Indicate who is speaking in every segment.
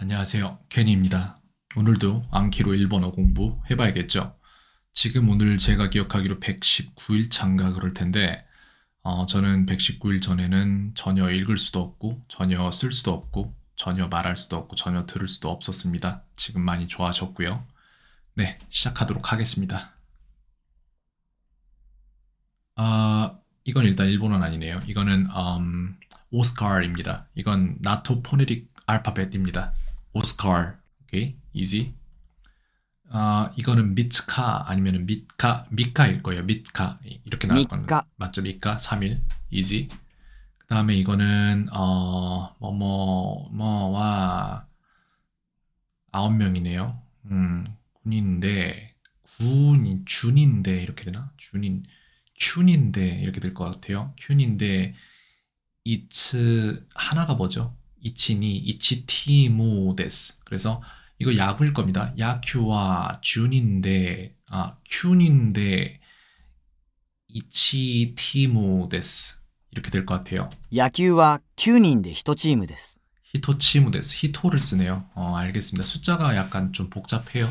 Speaker 1: 안녕하세요. 케니입니다. 오늘도 암키로 일본어 공부 해봐야겠죠? 지금 오늘 제가 기억하기로 119일 차인가 그럴 텐데, 어, 저는 119일 전에는 전혀 읽을 수도 없고, 전혀 쓸 수도 없고, 전혀 말할 수도 없고, 전혀 들을 수도 없었습니다. 지금 많이 좋아졌고요. 네, 시작하도록 하겠습니다. 아, 이건 일단 일본어는 아니네요. 이거는 음, 오스카르입니다. 이건 나토 포네틱 알파벳입니다. 오스카르. 오케이. easy. 아, 이거는 미츠카 아니면은 미카 미카일 거예요. 미츠카. 이렇게 나올 거는
Speaker 2: 미카.
Speaker 1: 맞죠? 미카 3일. easy. 그다음에 이거는 어, 뭐뭐 뭐와 아홉 명이네요. 음, 군인인데 군인 준인데 이렇게 되나? 준인 큐인데 이렇게 될 것 같아요. 큐인데 이츠 하나가 뭐죠? 이치니 이치티모 데스 그래서 이거 야구일 겁니다. 야큐와 준인데 아 큐인데 이치티모 데스 이렇게 될 것 같아요.
Speaker 2: 야큐와 큐인데 히토치무 데스.
Speaker 1: 히토치무 데스 히토를 쓰네요. 어 알겠습니다. 숫자가 약간 좀 복잡해요.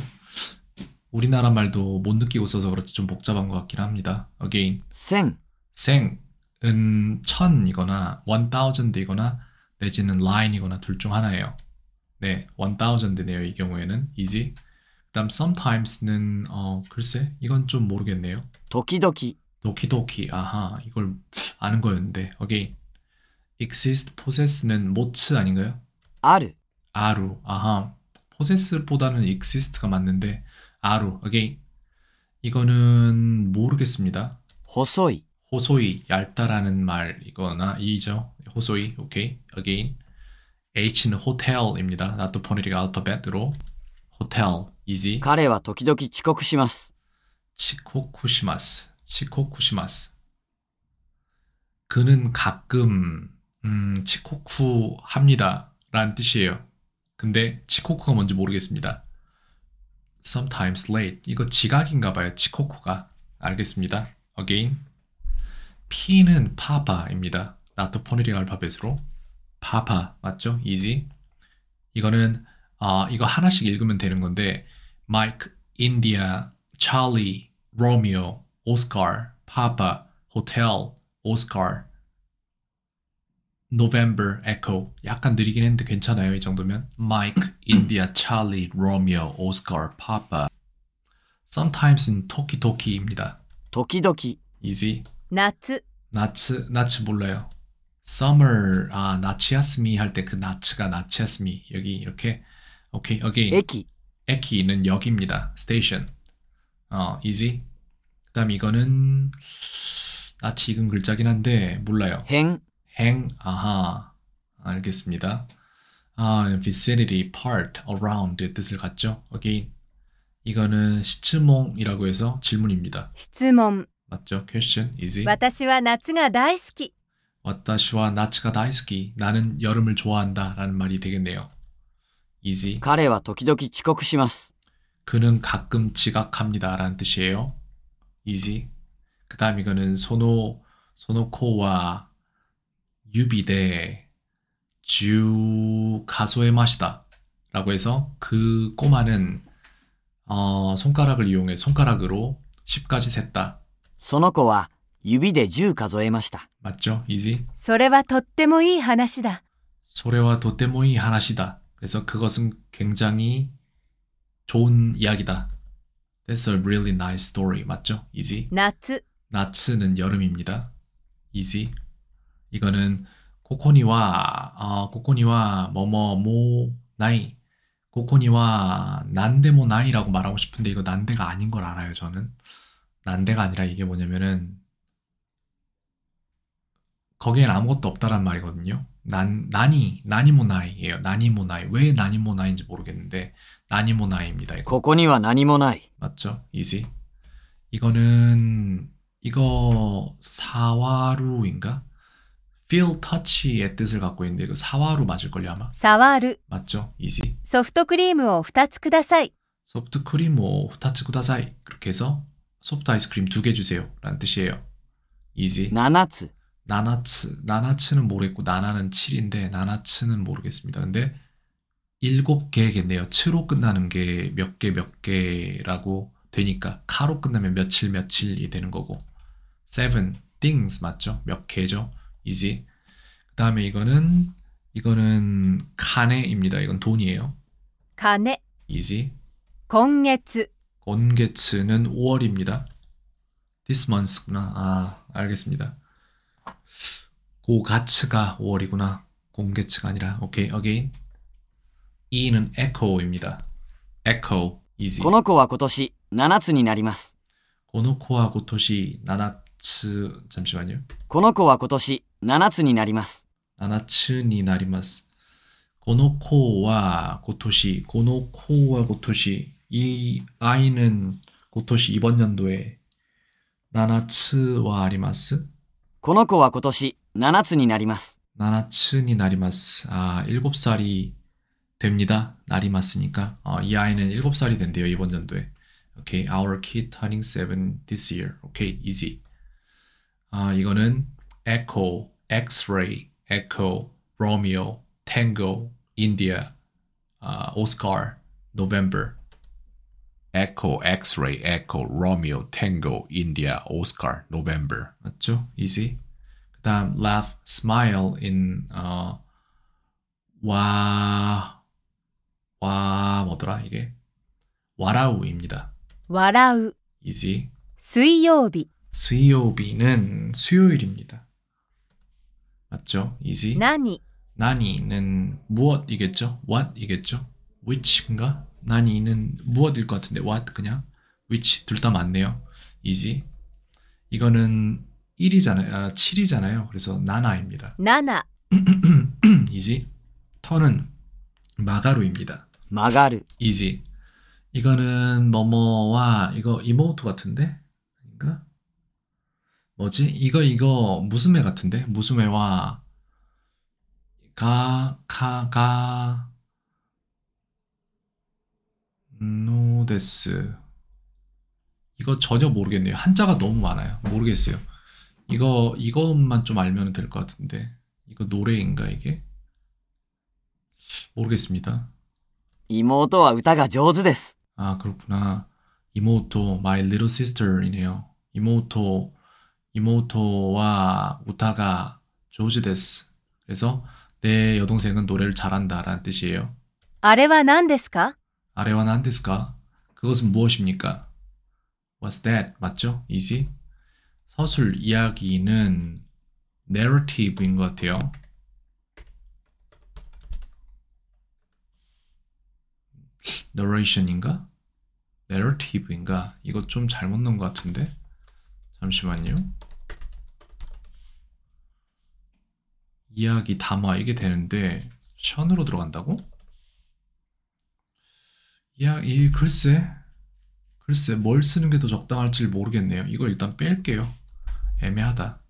Speaker 1: 우리나라 말도 못 느끼고 있어서 그렇지 좀 복잡한 것 같긴 합니다. Again.
Speaker 2: 생.
Speaker 1: 생은 천이거나 1000이거나 내지는 line이거나 둘 중 하나예요. 네, 1000네요. 이 경우에는 easy. 그다음 sometimes는 어 글쎄 이건 좀 모르겠네요. 도키도키. 도키도키. 아하. 이걸 아는 거였는데. 오케이. exist possess는 모츠 아닌가요?
Speaker 2: 아르.
Speaker 1: 아루. 아하. possess보다는 exist가 맞는데 아루. 오케이. 이거는 모르겠습니다.
Speaker 2: 호소이.
Speaker 1: 호소이 얇다라는 말이거나 이죠. 호소이 오케이 again. H는 호텔입니다. 나또 포네틱 알파벳으로 호텔 easy.
Speaker 2: 彼は時々遅刻します。
Speaker 1: 치코쿠시마스 치코쿠시마스. 그는 가끔 음, 치코쿠 합니다라는 뜻이에요. 근데 치코쿠가 뭔지 모르겠습니다. Sometimes late 이거 지각인가 봐요. 치코쿠가 알겠습니다. Again. P는 파파입니다. 나토 포네틱 알파벳으로 파파 맞죠? easy. 이거는 아 이거 하나씩 읽으면 되는 건데 Mike, India, Charlie, Romeo, Oscar, Papa, Hotel, Oscar, November, Echo. 약간 느리긴 했는데 괜찮아요. 이 정도면. Mike, India, Charlie, Romeo, Oscar, Papa. Sometimes는 토키토키입니다.
Speaker 2: 時々、
Speaker 1: Easy.
Speaker 3: 夏、
Speaker 1: 나츠 나츠 몰라요. Summer 아 나치야스미 할 때 그 나츠가 나치야스미 여기 이렇게 오케이 again
Speaker 2: 駅、
Speaker 1: 에키는 역입니다. station 어 easy 그다음 이거는 나치 익은 글자긴 한데 몰라요.
Speaker 2: 辺、
Speaker 1: 행 아하 알겠습니다. 아 vicinity part around 뜻을 갖죠. again 이거는 시츠몽이라고 해서 질문입니다.
Speaker 3: 質問。
Speaker 1: 맞죠? question easy
Speaker 3: 私は夏が大好き。
Speaker 1: 와타시와 나츠가 다이스키 나는 여름을 좋아한다 라는 말이 되겠네요. easy
Speaker 2: 彼は時々遅刻します。
Speaker 1: 그는 가끔 지각합니다 라는 뜻이에요. easy 그 다음 이거는 소노 소노코와 유비대 주 가소의 맛이다 라고 해서 그 꼬마는 어, 손가락을 이용해 손가락으로 10까지 셌다.
Speaker 2: その子は 指で10数えました。
Speaker 1: 맞죠? easy
Speaker 3: それはとってもいい話だ。
Speaker 1: 소래와 도떼모이 하나시다. 그래서 그것은 굉장히 좋은 이야기다. That's a really nice story. 맞죠? easy.
Speaker 3: 夏、
Speaker 1: 나츠는 여름입니다. easy. 이거는 코코니와 아, 코코니와 뭐뭐 모 나이 코코니와 난데모 나이라고 말하고 싶은데 이거 난데가 아닌 걸 알아요, 저는. 난데가 아니라 이게 뭐냐면은 거기엔 아무것도 없다란 말이거든요. 난 나니 나니모나이예요. 나니모나이. 왜 나니모나이인지 모르겠는데 나니모나이입니다. 이거.
Speaker 2: ここには何もない。
Speaker 1: 맞죠? easy. 이거는 이거 사와루인가? feel touch의 뜻을 갖고 있는데 이거 사와루 맞을걸요 아마?
Speaker 3: 触る。
Speaker 1: 맞죠? easy.
Speaker 3: ソフトクリームを2つください。
Speaker 1: 소프트 크림 오 후타츠 구다사이 그렇게 해서 소프트 아이스크림 두 개 주세요 라는 뜻이에요. easy.
Speaker 2: 7つ、
Speaker 1: 나나츠, 나나츠는 모르겠고 나나는 7인데 나나츠는 모르겠습니다. 근데 7개겠네요. 츠로 끝나는 게 몇 개 몇 개라고 되니까 카로 끝나면 며칠 며칠이 되는 거고 7 things 맞죠? 몇 개죠? easy. 그 다음에 이거는 이거는 가네입니다. 이건 돈이에요.
Speaker 3: 가네.
Speaker 1: easy. 건개츠. 건개츠는 5월입니다. this month구나. 아 알겠습니다. 고가츠가 5월이구나. 공게츠가 아니라. 오케이, again. E는 echo입니다. echo, easy.
Speaker 2: この子は今年7つになります。
Speaker 1: 고노코와 고토시 나나츠 잠시만요.
Speaker 2: この子は今年7つになります。
Speaker 1: 나나츠니 나리마스. 고노코와 고토시, 고노코와 고토시. 이 아이는 고토시 이번 연도에 나나츠와 아리마스.
Speaker 2: この子は今年7つになります。
Speaker 1: 나나츠니 나리마스. 아, 일곱 살이 됩니다. 나리마스니까. 어, 이 아이는 일곱 살이 된대요, 이번 연도에. 오케이. Our kid turning seven this year. 오케이. easy. 아, 이거는 echo, x-ray, echo, Romeo, tango, India, 아, Oscar, November. echo, x-ray, echo, romeo, tango, india, oscar, november 맞죠? easy 그 다음 laugh, smile in 어, 와... 와 뭐더라 이게? 笑う입니다. 와라우
Speaker 3: 이지 수요비
Speaker 1: 수요비는 수요일입니다. 맞죠?
Speaker 3: 이지
Speaker 1: 나니 나니는 무엇이겠죠? what이겠죠? which인가? 난이는 무엇일 것 같은데 what 그냥 which 둘 다 맞네요. easy 이거는 1이잖아요. 아, 7이잖아요. 그래서 나나입니다.
Speaker 3: 나나
Speaker 1: easy 터는 마가루입니다.
Speaker 2: 마가루
Speaker 1: easy 이거는 뭐뭐와 이거 이모토 같은데 아닌가? 뭐지? 이거 이거 무슨 매 같은데 무슨 매와 가 가, 가. 노데스. 이거 전혀 모르겠네요. 한자가 너무 많아요. 모르겠어요. 이거, 이것만 좀 알면 될 것 같은데. 이거 노래인가, 이게? 모르겠습니다.
Speaker 2: 妹は歌が上手です。
Speaker 1: 아, 그렇구나. 이모토, my little sister이네요. 이모토, 이모토와 우타가 조지데스. 그래서 내 여동생은 노래를 잘한다라는 뜻이에요.
Speaker 3: あれは何ですか
Speaker 1: あれは何ですか? 그것은 무엇입니까? What's that? 맞죠? easy. 서술 이야기는 narrative인 것 같아요. narration인가? narrative인가? 이거 좀 잘못 넣은 것 같은데? 잠시만요. 이야기 담아 이게 되는데 션으로 들어간다고? 야, 이 글쎄, 글쎄 뭘 쓰는 게 더 적당할지 모르겠네요. 이걸 일단 뺄게요. 애매하다.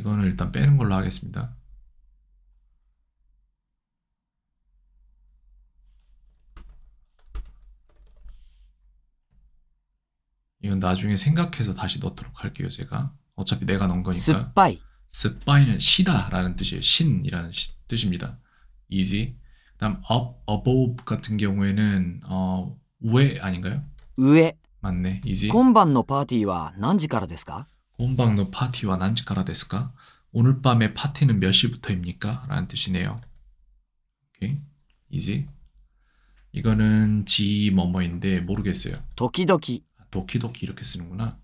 Speaker 1: 이거는 일단 빼는 걸로 하겠습니다. 이건 나중에 생각해서 다시 넣도록 할게요, 제가. 어차피 내가 넣은 거니까.
Speaker 2: 스파이.
Speaker 1: 스파이는 시다라는 뜻이에요. 신이라는 시, 뜻입니다. easy. 그다음 up, above 같은 경우에는 어, 위 아닌가요?
Speaker 2: 上。
Speaker 1: 맞네. easy.
Speaker 2: 今晩のパーティーは何時からですか
Speaker 1: 곤방노 파티와 난지카라 데스까? 오늘 밤의 파티는 몇 시부터입니까? 라는 뜻이네요. 오케이. easy. 이거는 지 뭐뭐인데 모르겠어요.
Speaker 2: 時々。
Speaker 1: 도키도키 이렇게 쓰는구나.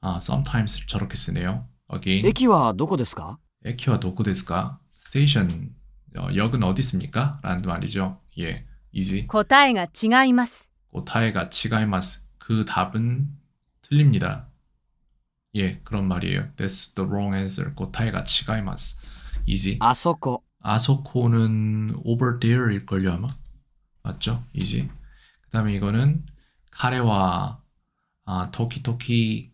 Speaker 1: 아, sometimes 저렇게 쓰네요. again.
Speaker 2: 駅はどこですか
Speaker 1: 에키와 도쿠 데스까? 스테이션 어, 역은 어디 있습니까? 라는 말이죠. 예, easy.
Speaker 3: 答えが違います。
Speaker 1: 고타에가 치가이마스. 그 답은 틀립니다. 예, 그런 말이에요. That's the wrong answer. 고타에가 치가이마스. easy.
Speaker 2: あそこ。
Speaker 1: 아소코는 over there일걸요 아마. 맞죠? easy. 그 다음에 이거는 카레와 아, 토키토키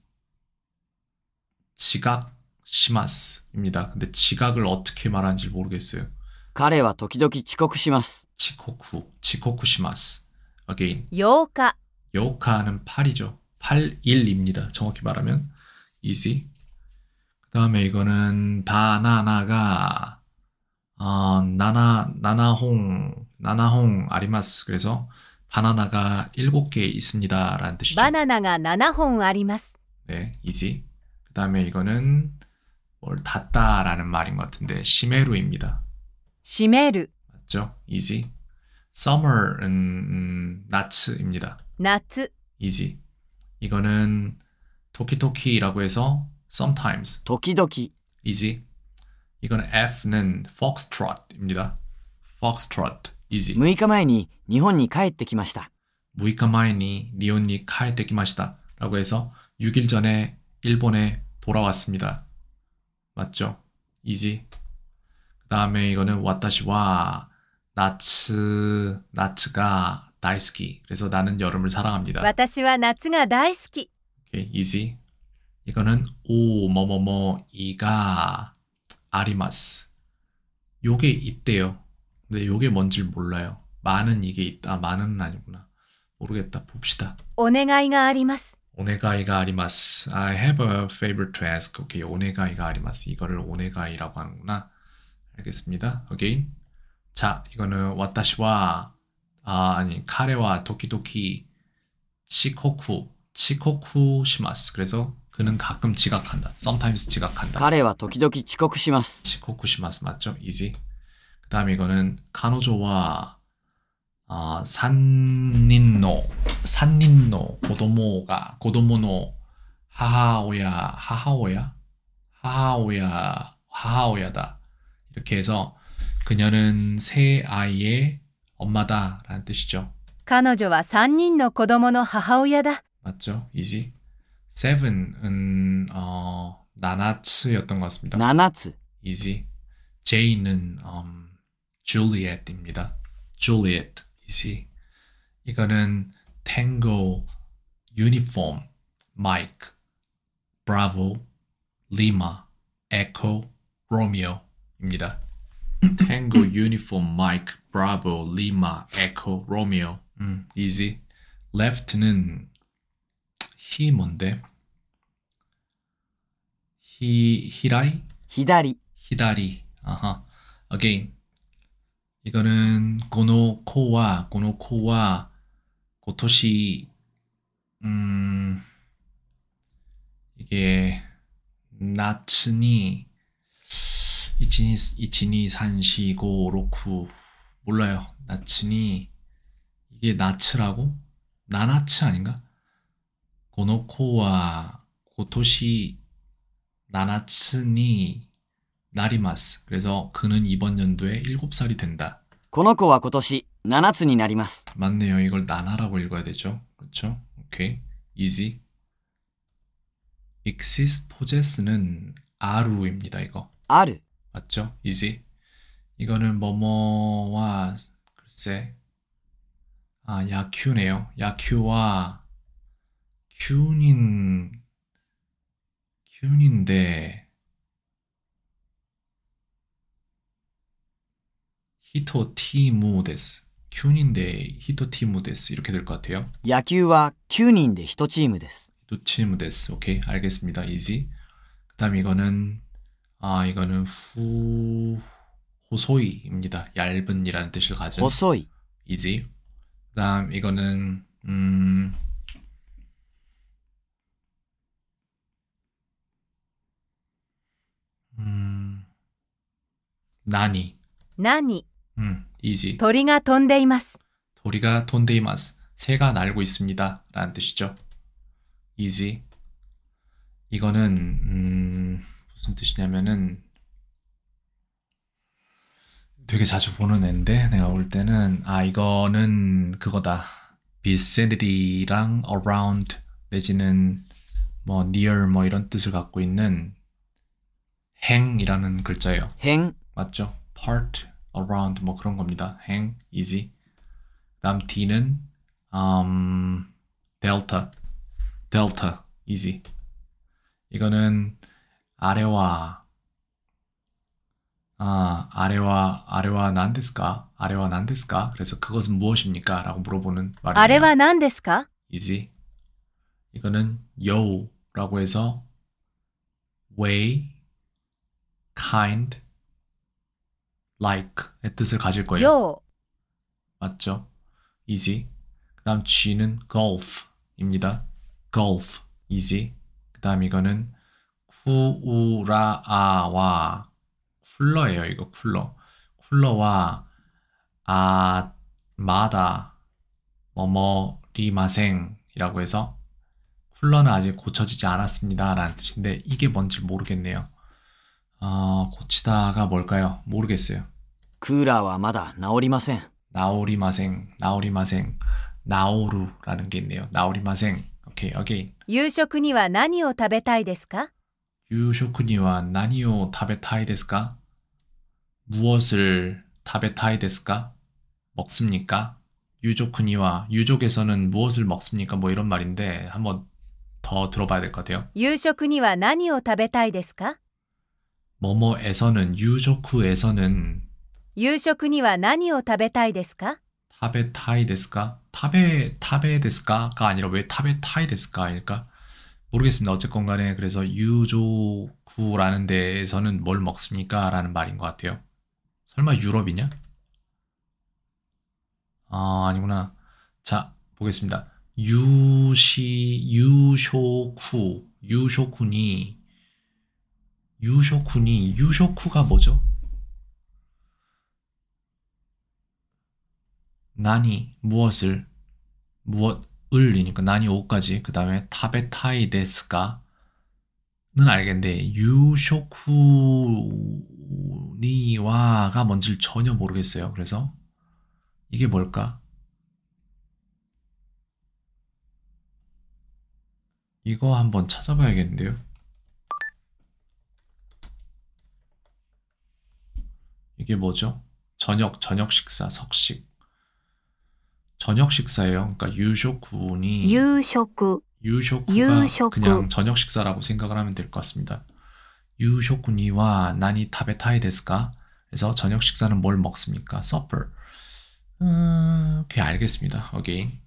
Speaker 1: 지각 시마스입니다. 근데 지각을 어떻게 말하는지 모르겠어요.
Speaker 2: 彼は時々遅刻します。
Speaker 1: 치코쿠, 치코쿠 시마스. again.
Speaker 3: 8日、
Speaker 1: 요카는 8이죠. 8일입니다. 정확히 말하면 easy. 그 다음에 이거는 바나나가 어, 나나 나나홍 나나홍 아리마스. 그래서 바나나가 7개 있습니다. 라는 뜻이죠.
Speaker 3: バナナが7本あります。
Speaker 1: 네, easy. 그 다음에 이거는 뭘 닫다라는 말인 것 같은데, 시메루입니다.
Speaker 3: 閉める。
Speaker 1: 맞죠? easy. summer은 음, 나츠입니다.
Speaker 3: 夏。
Speaker 1: easy. 이거는 토키토키라고 해서 sometimes
Speaker 2: 時々、
Speaker 1: easy. 이거는 F는 foxtrot입니다. foxtrot easy.
Speaker 2: 6日前に日本に帰ってきました。
Speaker 1: 무이카마이니 니온니 카에테키마시다 라고 해서 6일 전에 일본에 돌아왔습니다. 맞죠? easy. 다음에 이거는 와타시와 나츠 나츠가 다이스키. 그래서 나는 여름을 사랑합니다.
Speaker 3: 와타시와 나츠가 다이스키.
Speaker 1: 오케이, easy. 이거는 오 뭐뭐뭐 이가 아리마스. 요게 있대요. 근데 요게 뭔지 몰라요. 많은 이게 있다. 아, 많은은 아니구나. 모르겠다. 봅시다.
Speaker 3: 오네가이가 아리마스.
Speaker 1: 오네가이가 아리마스. I have a favor to ask. 오케이, 오네가이가 아리마스. 이거를 오네가이라고 하는구나. 알겠습니다. again. 자, 이거는 와타시와 아, 아니, 카레와 도키도키 치코쿠 치코쿠 시마스. 그래서 그는 가끔 지각한다. sometimes 지각한다.
Speaker 2: 카레와 도키도키 치코쿠 시마스.
Speaker 1: 치코쿠 시마스 맞죠? easy. 그다음 이거는 카노조와 아, 산닌노 산닌노 고도모가 고도모노 하하오야 하하오야 하하오야 하하오야다 이렇게 해서 그녀는 새 아이의 엄마다 라는 뜻이죠.
Speaker 3: 彼女は3人の子供の母親だ。
Speaker 1: 맞죠? easy. seven은, 어, 나나츠였던 것 같습니다.
Speaker 2: 7つ、
Speaker 1: easy. J는 um, Juliet입니다. Juliet, easy. 이거는 Tango, Uniform, Mike, Bravo, Lima, Echo, Romeo 입니다. Tango, Uniform, Mike, Bravo, Lima, Echo, Romeo. 음, easy. Left는 히 뭔데? 히 히라이?
Speaker 2: 左、
Speaker 1: 히다리. 아하. again. 이거는 고노코와 고노코와 고토시 음 이게 나츠니 이치니 이치니 산시고 로쿠 몰라요. 나츠니 이게 나츠라고? 나나츠 아닌가? 고노코와 고토시 나나츠니 나리마스. 그래서 그는 이번 연도에 7살이 된다.
Speaker 2: 고노코와 고토시 나나츠니 나리마스.
Speaker 1: 맞네요. 이걸 나나라고 읽어야 되죠. 그렇죠? 오케이. 이지. 익시스포제스는 아루입니다. 이거.
Speaker 2: 아루.
Speaker 1: 맞죠? easy 이거는 뭐뭐は 글쎄 아 野球네요. 野球は 九人 九人で 一チームです 九人で 一チームです 이렇게 될 것 같아요.
Speaker 2: 野球は 九人で 一チームです.
Speaker 1: 一チームです. 오케이 알겠습니다. easy. 그다음 이거는 아 이거는 ふ 細い입니다. 얇은이라는 뜻을 가진
Speaker 2: 細い
Speaker 1: easy. 그다음 이거는 음 음, 나니.
Speaker 3: 나니.
Speaker 1: 음, easy.
Speaker 3: 鳥が飛んでいます.
Speaker 1: 鳥が飛んでいます. 새가 날고 있습니다. 라는 뜻이죠. 이지. 이거는 음 무슨 뜻이냐면은 되게 자주 보는 애인데 내가 볼 때는 아 이거는 그거다. vicinity랑 around 내지는 뭐 near 뭐 이런 뜻을 갖고 있는 행이라는 글자예요.
Speaker 2: 変、
Speaker 1: 맞죠? part, around 뭐 그런 겁니다. 행, easy. 다음 D는 um, delta, delta, easy. 이거는 아래와 아, 아래와 아래와 난데스까? 아래와 난데스까? 그래서 그것은 무엇입니까? 라고 물어보는 말이에요.
Speaker 3: 아래와
Speaker 1: 난데스까? 이지. 이거는 여우라고 해서 way, kind, like의 뜻을 가질 거예요.
Speaker 3: 요.
Speaker 1: 맞죠? easy. 그다음 G는 golf입니다. golf. easy. 그다음 이거는 쿠우라아와 쿨러예요. 이거 쿨러. 쿨러와 아 마다 뭐뭐리마생이라고 해서 쿨러는 아직 고쳐지지 않았습니다. 라는 뜻인데 이게 뭔지 모르겠네요. 어, 고치다가 뭘까요? 모르겠어요.
Speaker 2: クーラーはまだ治りません。
Speaker 1: 나오리마생, 나오리마생, 나오루라는 게 있네요. 나오리마생. 오케이, 어게인.
Speaker 3: 夕食には何を食べたいですか
Speaker 1: 유쇼크니와 나니오 타베타이 데스까? 무엇을 타베타이 데스까? 먹습니까? 유조크니와 유족에서는 무엇을 먹습니까? 뭐 이런 말인데 한번 더 들어봐야 될 것 같아요.
Speaker 3: 夕食には何を食べたいですか?
Speaker 1: 뭐뭐에서는 夕食에서는
Speaker 3: 夕食には何を食べたいですか?
Speaker 1: 食べたいですか? 타베 타베 데스까가 아니라 왜 타베타이 데스까일까? 모르겠습니다. 어쨌건 간에 그래서 夕食라는 데에서는 뭘 먹습니까? 라는 말인 것 같아요. 설마 유럽이냐? 아, 아니구나. 자, 보겠습니다. 유시 유쇼쿠 유쇼쿠니 유쇼쿠니 유쇼쿠가 뭐죠? 나니 무엇을 무엇 을이니까 나니 오까지 그 다음에 타베타이 데스까는 알겠는데 유쇼쿠 니와가 뭔지를 전혀 모르겠어요. 그래서 이게 뭘까? 이거 한번 찾아봐야겠는데요. 이게 뭐죠? 저녁, 저녁 식사, 석식. 저녁 식사예요. 그러니까 유쇼쿠니
Speaker 3: 유쇼쿠
Speaker 1: 유쇼쿠가
Speaker 3: 유쇼쿠.
Speaker 1: 그냥 저녁 식사라고 생각을 하면 될 것 같습니다. 유쇼쿠니와 나니 타베타이 데스까? 그래서 저녁 식사는 뭘 먹습니까? 서퍼. 음, 오케이 알겠습니다. again.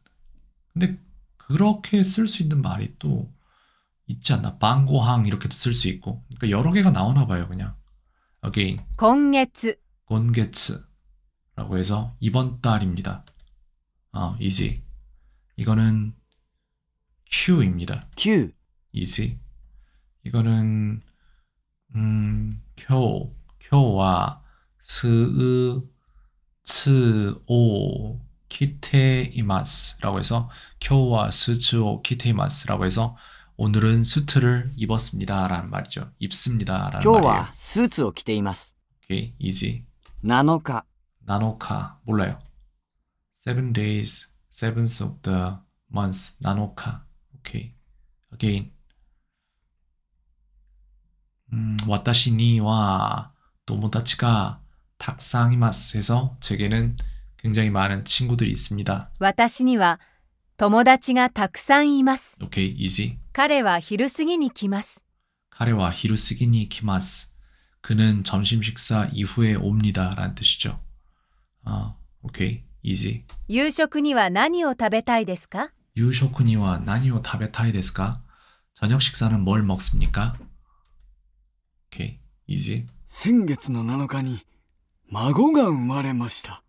Speaker 1: 근데 그렇게 쓸 수 있는 말이 또 있지 않나? 방고항 이렇게도 쓸 수 있고. 그러니까 여러 개가 나오나 봐요, 그냥. again. 건개츠. 건개츠라고 해서 이번 달입니다. 어, easy. 이거는 Q입니다.
Speaker 2: Q.
Speaker 1: easy. 이거는 음, 교, 교와 스의 츠오 키테이마스라고 해서 교와 스츠오 키테이마스라고 해서 오늘은 수트를 입었습니다라는 말이죠. 입습니다라는 말이에요.
Speaker 2: 교와 スーツを着ています.
Speaker 1: 오케이, easy.
Speaker 2: 나노카.
Speaker 1: 나노카 몰라요. Seven days, seventh of the month. 나노카. 오케이. Again. 음, 와타시니와 도모다치가 탁상이마스 해서 제게는 굉장히 많은 친구들이 있습니다.
Speaker 3: 私には友達がたくさんいます。
Speaker 1: 오케이, easy.
Speaker 3: 彼は昼過ぎに来ます。
Speaker 1: 카레와 히루스기니 키마스. 그는 점심 식사 이후에 옵니다. 라는 뜻이죠. 아, 오케이, easy.
Speaker 3: 夕食には何を食べたいですか
Speaker 1: 유쇼쿠니와 나니오 타베타이 데스까? 저녁 식사는 뭘 먹습니까? 오케이, easy.
Speaker 2: 先月の7日に孫が生まれました。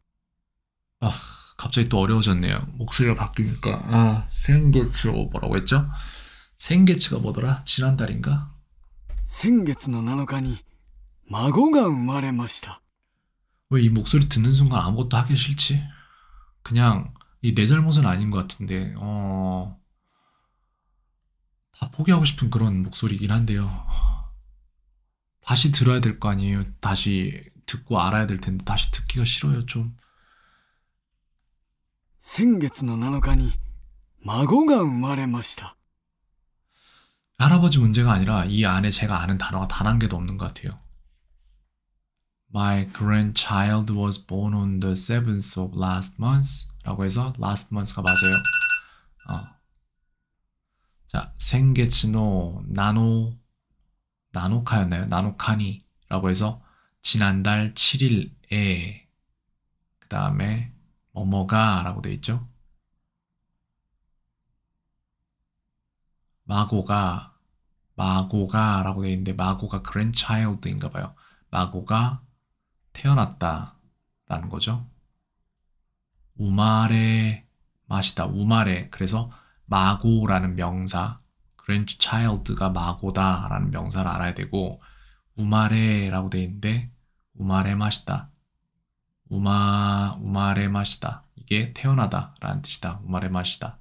Speaker 1: 아, 갑자기 또 어려워졌네요. 목소리가 바뀌니까. 아, 생게츠로 뭐라고 했죠? 생게츠가 뭐더라? 지난달인가?
Speaker 2: 先月の7日に孫が生まれました。
Speaker 1: 왜 이 목소리 듣는 순간 아무것도 하기 싫지? 그냥 이 내 잘못은 아닌 것 같은데, 어, 다 포기하고 싶은 그런 목소리이긴 한데요. 다시 들어야 될 거 아니에요. 다시 듣고 알아야 될 텐데, 다시 듣기가 싫어요, 좀.
Speaker 2: 先月の7日に孫が生まれました。
Speaker 1: 할아버지 문제가 아니라 이 안에 제가 아는 단어가 단 한 개도 없는 것 같아요. My grandchild was born on the 7th of last month 라고 해서 last month가 맞아요. 어. 자, 생게츠노 나노 나노카였나요? 나노카니 라고 해서 지난달 7일에 그 다음에 뭐뭐가 라고 돼 있죠. 마고가 마고가 라고 돼 있는데 마고가 grandchild인가 봐요. 마고가 태어났다 라는 거죠. 우마레 마시다. 우마레. 그래서 마고라는 명사, grandchild가 마고다라는 명사를 알아야 되고 우마레라고 돼 있는데 우마레 마시다. 우마 우마레 마시다. 이게 태어나다라는 뜻이다. 우마레 마시다.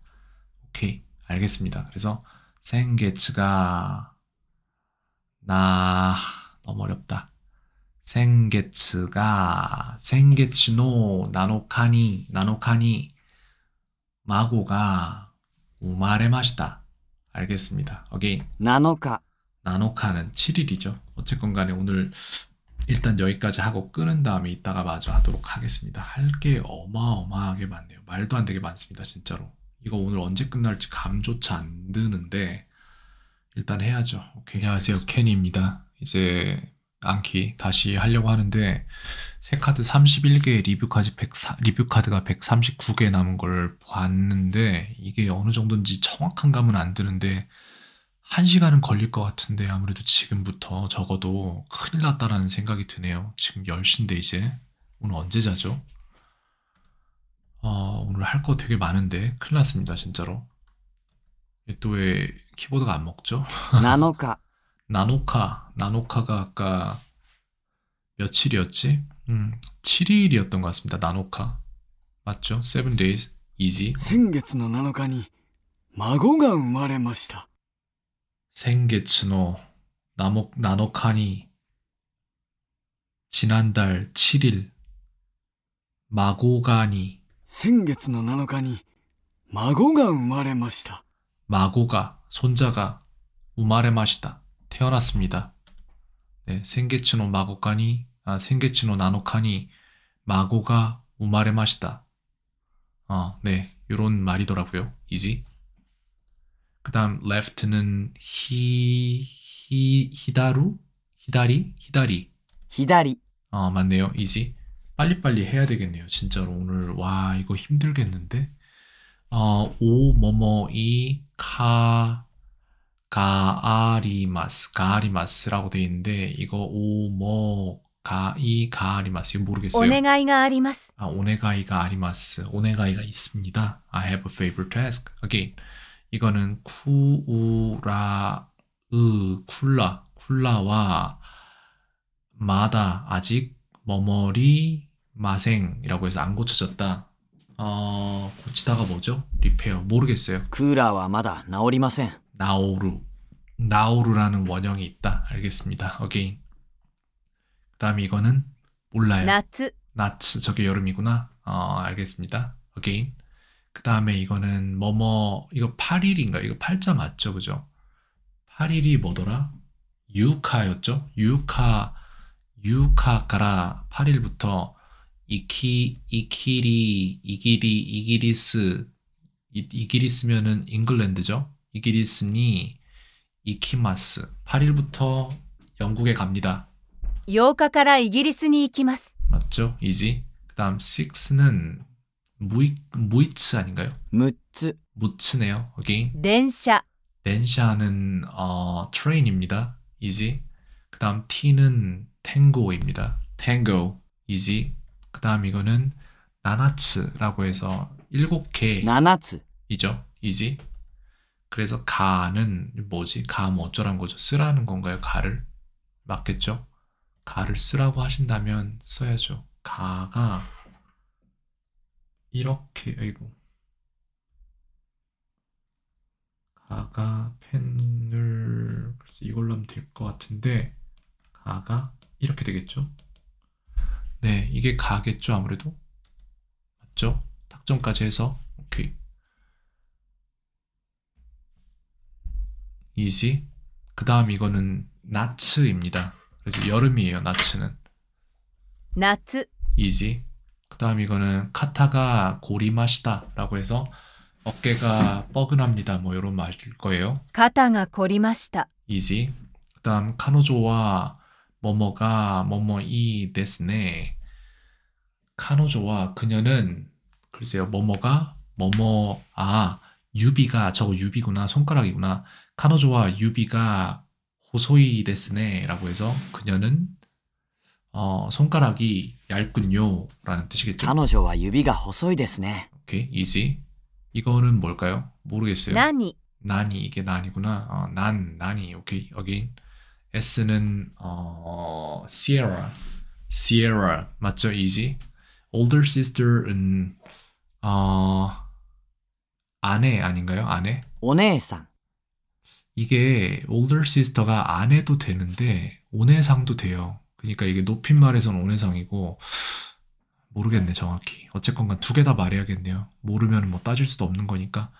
Speaker 1: 오케이. 알겠습니다. 그래서 생게츠가 나 너무 어렵다. 생게츠노 나노카니 나노카니 마고가 우마레마시다. 알겠습니다. 오케이.
Speaker 2: 7日
Speaker 1: 나노카는 7일이죠. 어쨌건 간에 오늘 일단 여기까지 하고 끄는 다음에 이따가 마저 하도록 하겠습니다. 할 게 어마어마하게 많네요. 말도 안 되게 많습니다. 진짜로. 이거 오늘 언제 끝날지 감조차 안 드는데 일단 해야죠. 오케이. 안녕하세요. 켄입니다. 이제 안키 다시 하려고 하는데 새 카드 31개 리뷰 카드 1 리뷰 카드가 139개 남은 걸 봤는데 이게 어느 정도인지 정확한 감은 안 드는데 한 시간은 걸릴 것 같은데 아무래도 지금부터 적어도 큰일 났다라는 생각이 드네요. 지금 10시인데 이제 오늘 언제 자죠? 어, 오늘 할 거 되게 많은데 큰일 났습니다 진짜로. 또 왜 키보드가 안 먹죠?
Speaker 2: 7日
Speaker 1: 나노카, 나노카가 아까 며칠이었지? 음, 7일이었던 것 같습니다. 나노카. 맞죠? 7 days, easy.
Speaker 2: 先月の7日に孫が生まれました。
Speaker 1: 생게츠노, 나모, 나노카니. 지난달 7일. 마고가니,
Speaker 2: 先月の7日に孫が生まれました。
Speaker 1: 마고가, 손자가 우마레마시다. 태어났습니다. 네, 생게츠노 마고카니, 아. 어, 네, 요런 말이더라고요. 이지. 그 다음, left는 히, 히, 히다루? 히다리? 히다리.
Speaker 2: 左、
Speaker 1: 어, 맞네요. easy. 빨리빨리 해야 되겠네요. 진짜로 오늘 와 이거 힘들겠는데. 어, 오 뭐뭐 이 카 가아리마스, 가아리마스라고 되어 있는데 이거 おも がい があります 이거 모르겠어요.
Speaker 3: お願いがあります.
Speaker 1: 아, お願いがあります. お願い가 있습니다. I have a favor to ask. Again. 이거는 쿠우라으 쿨라 쿨라와 마다 아직 머머리 마생이라고 해서 안 고쳐졌다. 어, 고치다가 뭐죠? 리페어 모르겠어요.
Speaker 2: 쿠라와 마다 나오리마센.
Speaker 1: 나오루. 나오루라는 원형이 있다. 알겠습니다. Again. 그 다음에 이거는 몰라요.
Speaker 3: 夏、
Speaker 1: 나츠 저게 여름이구나. 어, 알겠습니다. again. 그 다음에 이거는 뭐뭐 이거 8일인가? 이거 8자 맞죠? 그죠? 8일이 뭐더라? 유카였죠? 유카 유카 가라 8일부터 이키 이키리 이기리 이기리스 이, 이기리스면은 잉글랜드죠? 이기리스니 이키마스 8일부터 영국에 갑니다.
Speaker 3: 8日からイギリスに行きます。
Speaker 1: 맞죠? 이지. 그다음 6는 무이 무이츠 아닌가요?
Speaker 2: 6つ、
Speaker 1: 무츠네요. again.
Speaker 3: 電車、
Speaker 1: 덴샤는 어 train입니다. easy. 그다음 T는 탱고입니다. tango. easy. 그다음 이거는 나나츠라고 해서 일곱 개이죠.
Speaker 2: 7つ、
Speaker 1: easy. 그래서 가는 뭐지? 가뭐 어쩌란 거죠? 쓰라는 건가요? 가를 맞겠죠? 가를 쓰라고 하신다면 써야죠. 가가 이렇게 아이고 가가 펜을 그래서 이걸로 하면 될 것 같은데 가가 이렇게 되겠죠? 네, 이게 가겠죠 아무래도 맞죠? 탁점까지 해서 오케이 easy. 그 다음 이거는 夏입니다. 그래서 여름이에요. 夏는.
Speaker 3: 夏.
Speaker 1: easy. 그 다음 이거는 카타가 고리마시다라고 해서 어깨가 뻐근합니다. 뭐 이런 말일 거예요.
Speaker 3: 肩がこりました.
Speaker 1: easy. 그 다음 카노조와 뭐뭐가 뭐뭐이 ですね. 彼女は 그녀는 글쎄요 뭐뭐가 뭐뭐 아 指が 저거 指구나 손가락이구나 카노조와 유비가 호소이 데스네라고 해서 그녀는 어, 손가락이 얇군요라는 뜻이겠죠.
Speaker 2: 彼女は 指が 細いですね.
Speaker 1: 오케이, easy. 이거는 뭘까요? 모르겠어요.
Speaker 3: 何.
Speaker 1: 何 이게 何구나. 어, なん 何 오케이 여기 S는 어 Sierra Sierra 맞죠 easy older sister은 어 아내 아닌가요 아내
Speaker 2: 오네상
Speaker 1: 이게 older sister가 안 해도 되는데 온해상도 돼요. 그러니까 이게 높임말에서는 온해상이고 모르겠네 정확히. 어쨌건간 두 개 다 말해야겠네요. 모르면 뭐 따질 수도 없는 거니까.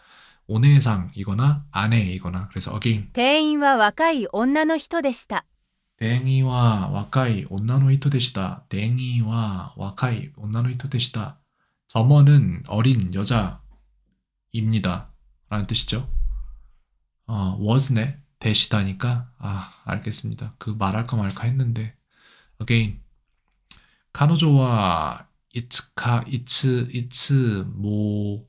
Speaker 1: 온해상이거나 아내이거나 그래서 again.
Speaker 3: 대인와 와카이 온나노
Speaker 1: 히토데시다. 대행이와 와카이 온나노 히토데시다. 대행이와 와카이 온나노 히토데시다. 점원은 어린 여자입니다. 라는 뜻이죠. 어, was네. 대시다니까? 아 알겠습니다. 그 말할까 말까 했는데. Again. 카노조와 이츠카 이츠 이츠 모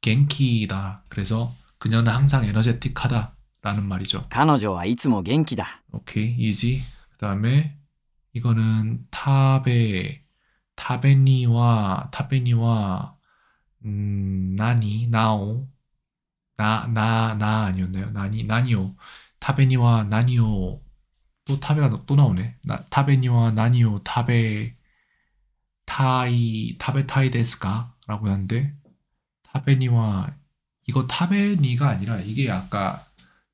Speaker 1: 겐키다. 그래서 그녀는 항상 에너제틱하다라는 말이죠.
Speaker 2: 카노조와 이츠모 겐키다.
Speaker 1: 오케이 easy. 그 다음에 이거는 타베 타베니와 타베니와 음, 나니 나오. 나, 나, 나 아니었나요? 나니, 나니오. 타베니와 나니오. 또 타베가 또 나오네. 나, 타베니와 나니오, 타베, 타이, 타베 타이 데스까? 라고 하는데, 타베니와, 이거 타베니가 아니라 이게 아까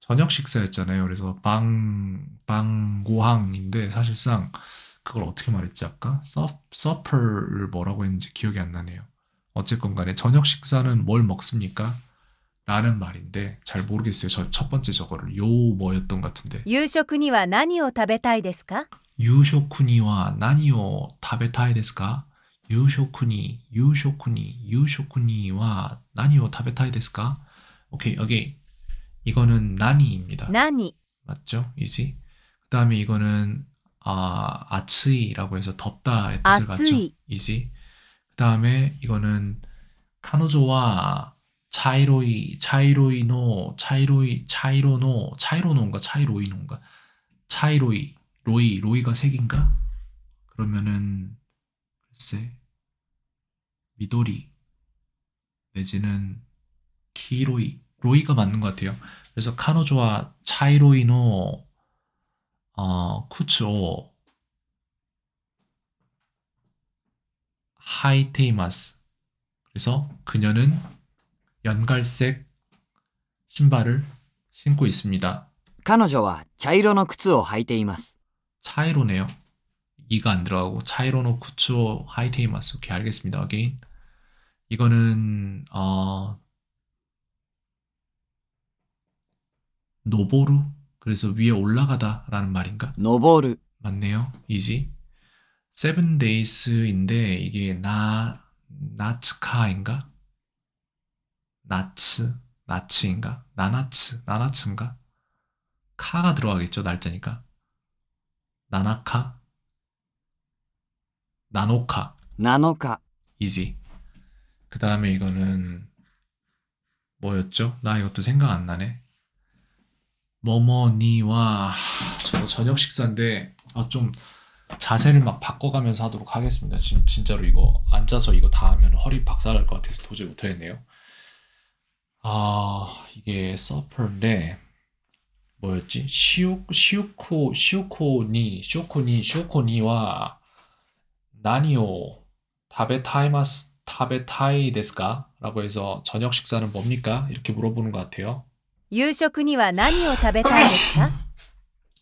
Speaker 1: 저녁 식사였잖아요. 그래서 방 방고항인데 사실상 그걸 어떻게 말했지 아까? 서 서퍼를 뭐라고 했는지 기억이 안 나네요. 어쨌건 간에 저녁 식사는 뭘 먹습니까? 라는 말인데 잘 모르겠어요. 저 첫 번째 저거를 요 뭐였던 것 같은데
Speaker 3: 夕食には何を食べたいですか
Speaker 1: 유쇼쿠니와 나니오 타베타이 데스까? 유쇼쿠니 유쇼쿠니 유쇼쿠니와 나니오 타베타이 데스까? 오케이 오케이 이거는 나니입니다.
Speaker 3: 何
Speaker 1: 맞죠? 이지. 그 다음에 이거는 아 아츠이라고 해서 덥다의 뜻을 갖죠.
Speaker 3: 아츠이.
Speaker 1: 이지. 그 다음에 이거는 카노조와 차이로이 차이로이노 차이로이 차이로노 차이로노인가 차이로이노인가 차이로이 로이 로이가 색인가? 그러면은 글쎄 미도리 내지는 키로이 로이가 맞는 것 같아요. 그래서 카노조와 차이로이노 어, 쿠츠오 하이테이마스 그래서 그녀는 연갈색 신발을 신고 있습니다.
Speaker 2: 彼女は茶色の靴を履いています。
Speaker 1: 차이로네요. 이가 안 들어가고 차이로노 쿠츠오 하이테이마스 오케이 알겠습니다. again 이거는 어 노보루 그래서 위에 올라가다라는 말인가?
Speaker 2: 登る。
Speaker 1: 맞네요. 이지. 세븐 데이스인데 이게 나 나츠카인가? 나츠 나츠인가? 나나츠 나나츠인가? 카가 들어가겠죠 날짜니까. 나나카 나노카
Speaker 2: 7日。
Speaker 1: 이지. 그 다음에 이거는 뭐였죠? 나 이것도 생각 안 나네. 뭐뭐니와 하, 저도 저녁 식사인데 아, 좀 자세를 막 바꿔가면서 하도록 하겠습니다. 진, 진짜로 이거 앉아서 이거 다 하면 허리 박살날 것 같아서 도저히 못하겠네요. 아 이게 서퍼인데 뭐였지? 시오 시오코 시우코니 시우코니 시우코니와 나니오 다베타이마스 타베타이 데스까? 라고 해서 저녁 식사는 뭡니까? 이렇게 물어보는 것 같아요.
Speaker 3: 유쇼크니와 나니오 타베타이 데스까?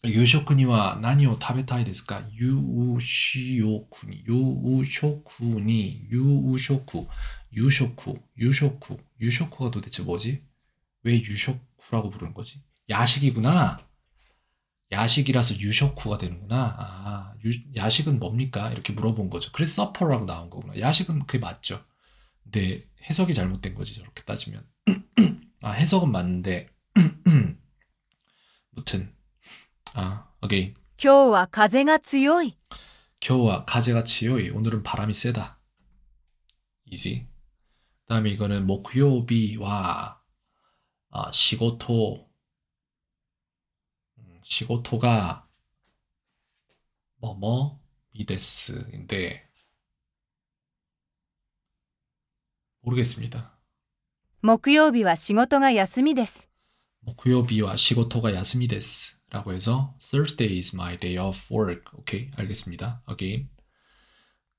Speaker 1: 유쇼크니와 나니오 타베타이 데스까? 유우시오쿠니 유우쇼쿠니 유우쇼쿠 유쇼쿠 유쇼쿠 유쇼쿠가 도대체 뭐지? 왜 유쇼쿠라고 부르는 거지? 야식이구나. 야식이라서 유쇼쿠가 되는구나. 아, 유- 야식은 뭡니까? 이렇게 물어본 거죠. 그래서 서퍼라고 나온 거구나. 야식은 그게 맞죠. 근데 해석이 잘못된 거지, 저렇게 따지면. 아, 해석은 맞는데. 무튼. 아, 오케이.
Speaker 3: 今日は風が強い。
Speaker 1: 겨우와 가제가 치요이. 오늘은 바람이 세다. 이지. 그다음에 이거는 목요비와 아, 시고토 음, 시고토가 뭐뭐 미데스인데 모르겠습니다.
Speaker 3: 木曜日は仕事が休みです。
Speaker 1: 목요비와 시고토가 야스미 데스 라고 해서 Thursday is my day of work. 오케이, 알겠습니다. Again.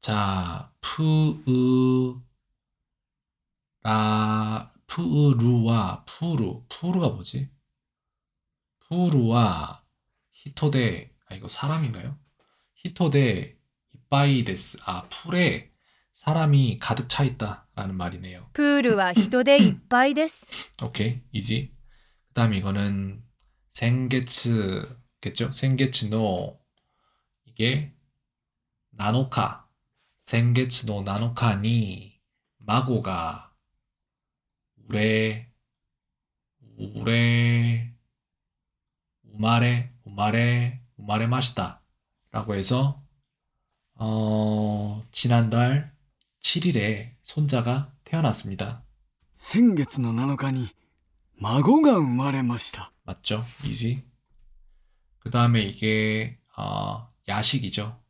Speaker 1: 자, 푸으 라, 푸루와 푸루, 푸루가 뭐지? プールは 人で, 아 이거 사람인가요? 人で いっぱいです, 아 풀에 사람이 가득 차 있다라는 말이네요.
Speaker 3: プールは 人で いっぱいです.
Speaker 1: 오케이, easy. 그다음 이거는 생계츠겠죠? 생계츠노 이게 나노카, 생계츠노 나노카니 마고가 우레 우레 우마레 우마레 우마레 마시다 라고 해서 어 지난달 7일에 손자가 태어났습니다.
Speaker 2: 先月の7日に孫が生まれました。
Speaker 1: 맞죠? 이지. 그 다음에 이게 어, 야식이죠.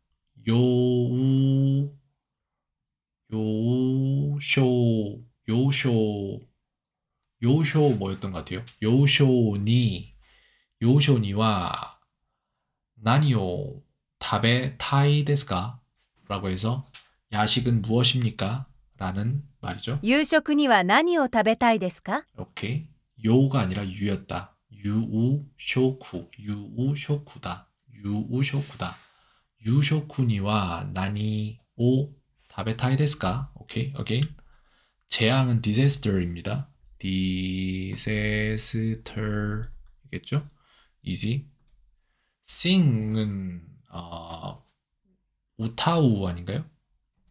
Speaker 1: 요우 요쇼 요쇼 요쇼 뭐였던 것 같아요? 요쇼니 요쇼니와 나니오 탑에 타이 데스가 라고 해서 야식은 무엇입니까? 라는 말이죠.
Speaker 3: 유쇼크니와 나니오 타베타이 데스까?
Speaker 1: 오케이. 요가 아니라 유였다. 유우쇼쿠 유우쇼쿠다 유우쇼쿠다 유쇼쿠니와 나니오 타베타이 데스까? 오케이. 오케이. 재앙은 디제스터입니다. disaster이겠죠? 이지. sing은 어, 우타우 아닌가요?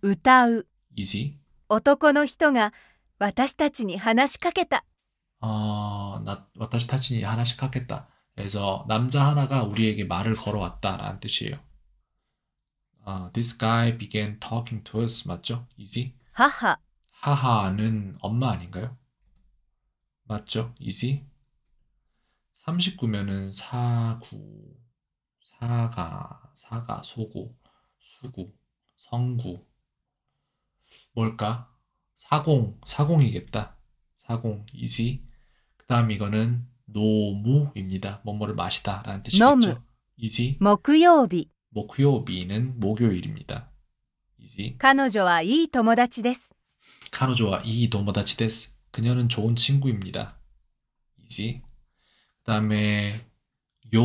Speaker 3: 歌う。
Speaker 1: 이지.
Speaker 3: 男の人が私たちに話しかけた。
Speaker 1: 어, 나, 와타시 타치니 하나씩 하겠다. 그래서 남자 하나가 우리에게 말을 걸어왔다라는 뜻이에요. 어, this guy began talking to us 맞죠? 이지?
Speaker 3: 母、
Speaker 1: 하하는 엄마 아닌가요? 맞죠? 이지? 39면은 사구, 사가, 사가, 소고, 수구, 성구. 뭘까? 사공, 사공이겠다. 사공, 이지? 그 다음 이거는 노무입니다. 뭐뭐를 마시다 라는
Speaker 3: 너무.
Speaker 1: 뜻이겠죠? 이지?
Speaker 3: 木曜日。
Speaker 1: 목요일은 목요일입니다. 이지?
Speaker 3: 彼女はいい友達です。
Speaker 1: 카노조와 이 도모다치 데스. 그녀는 좋은 친구입니다. 이지. 그 다음에 요,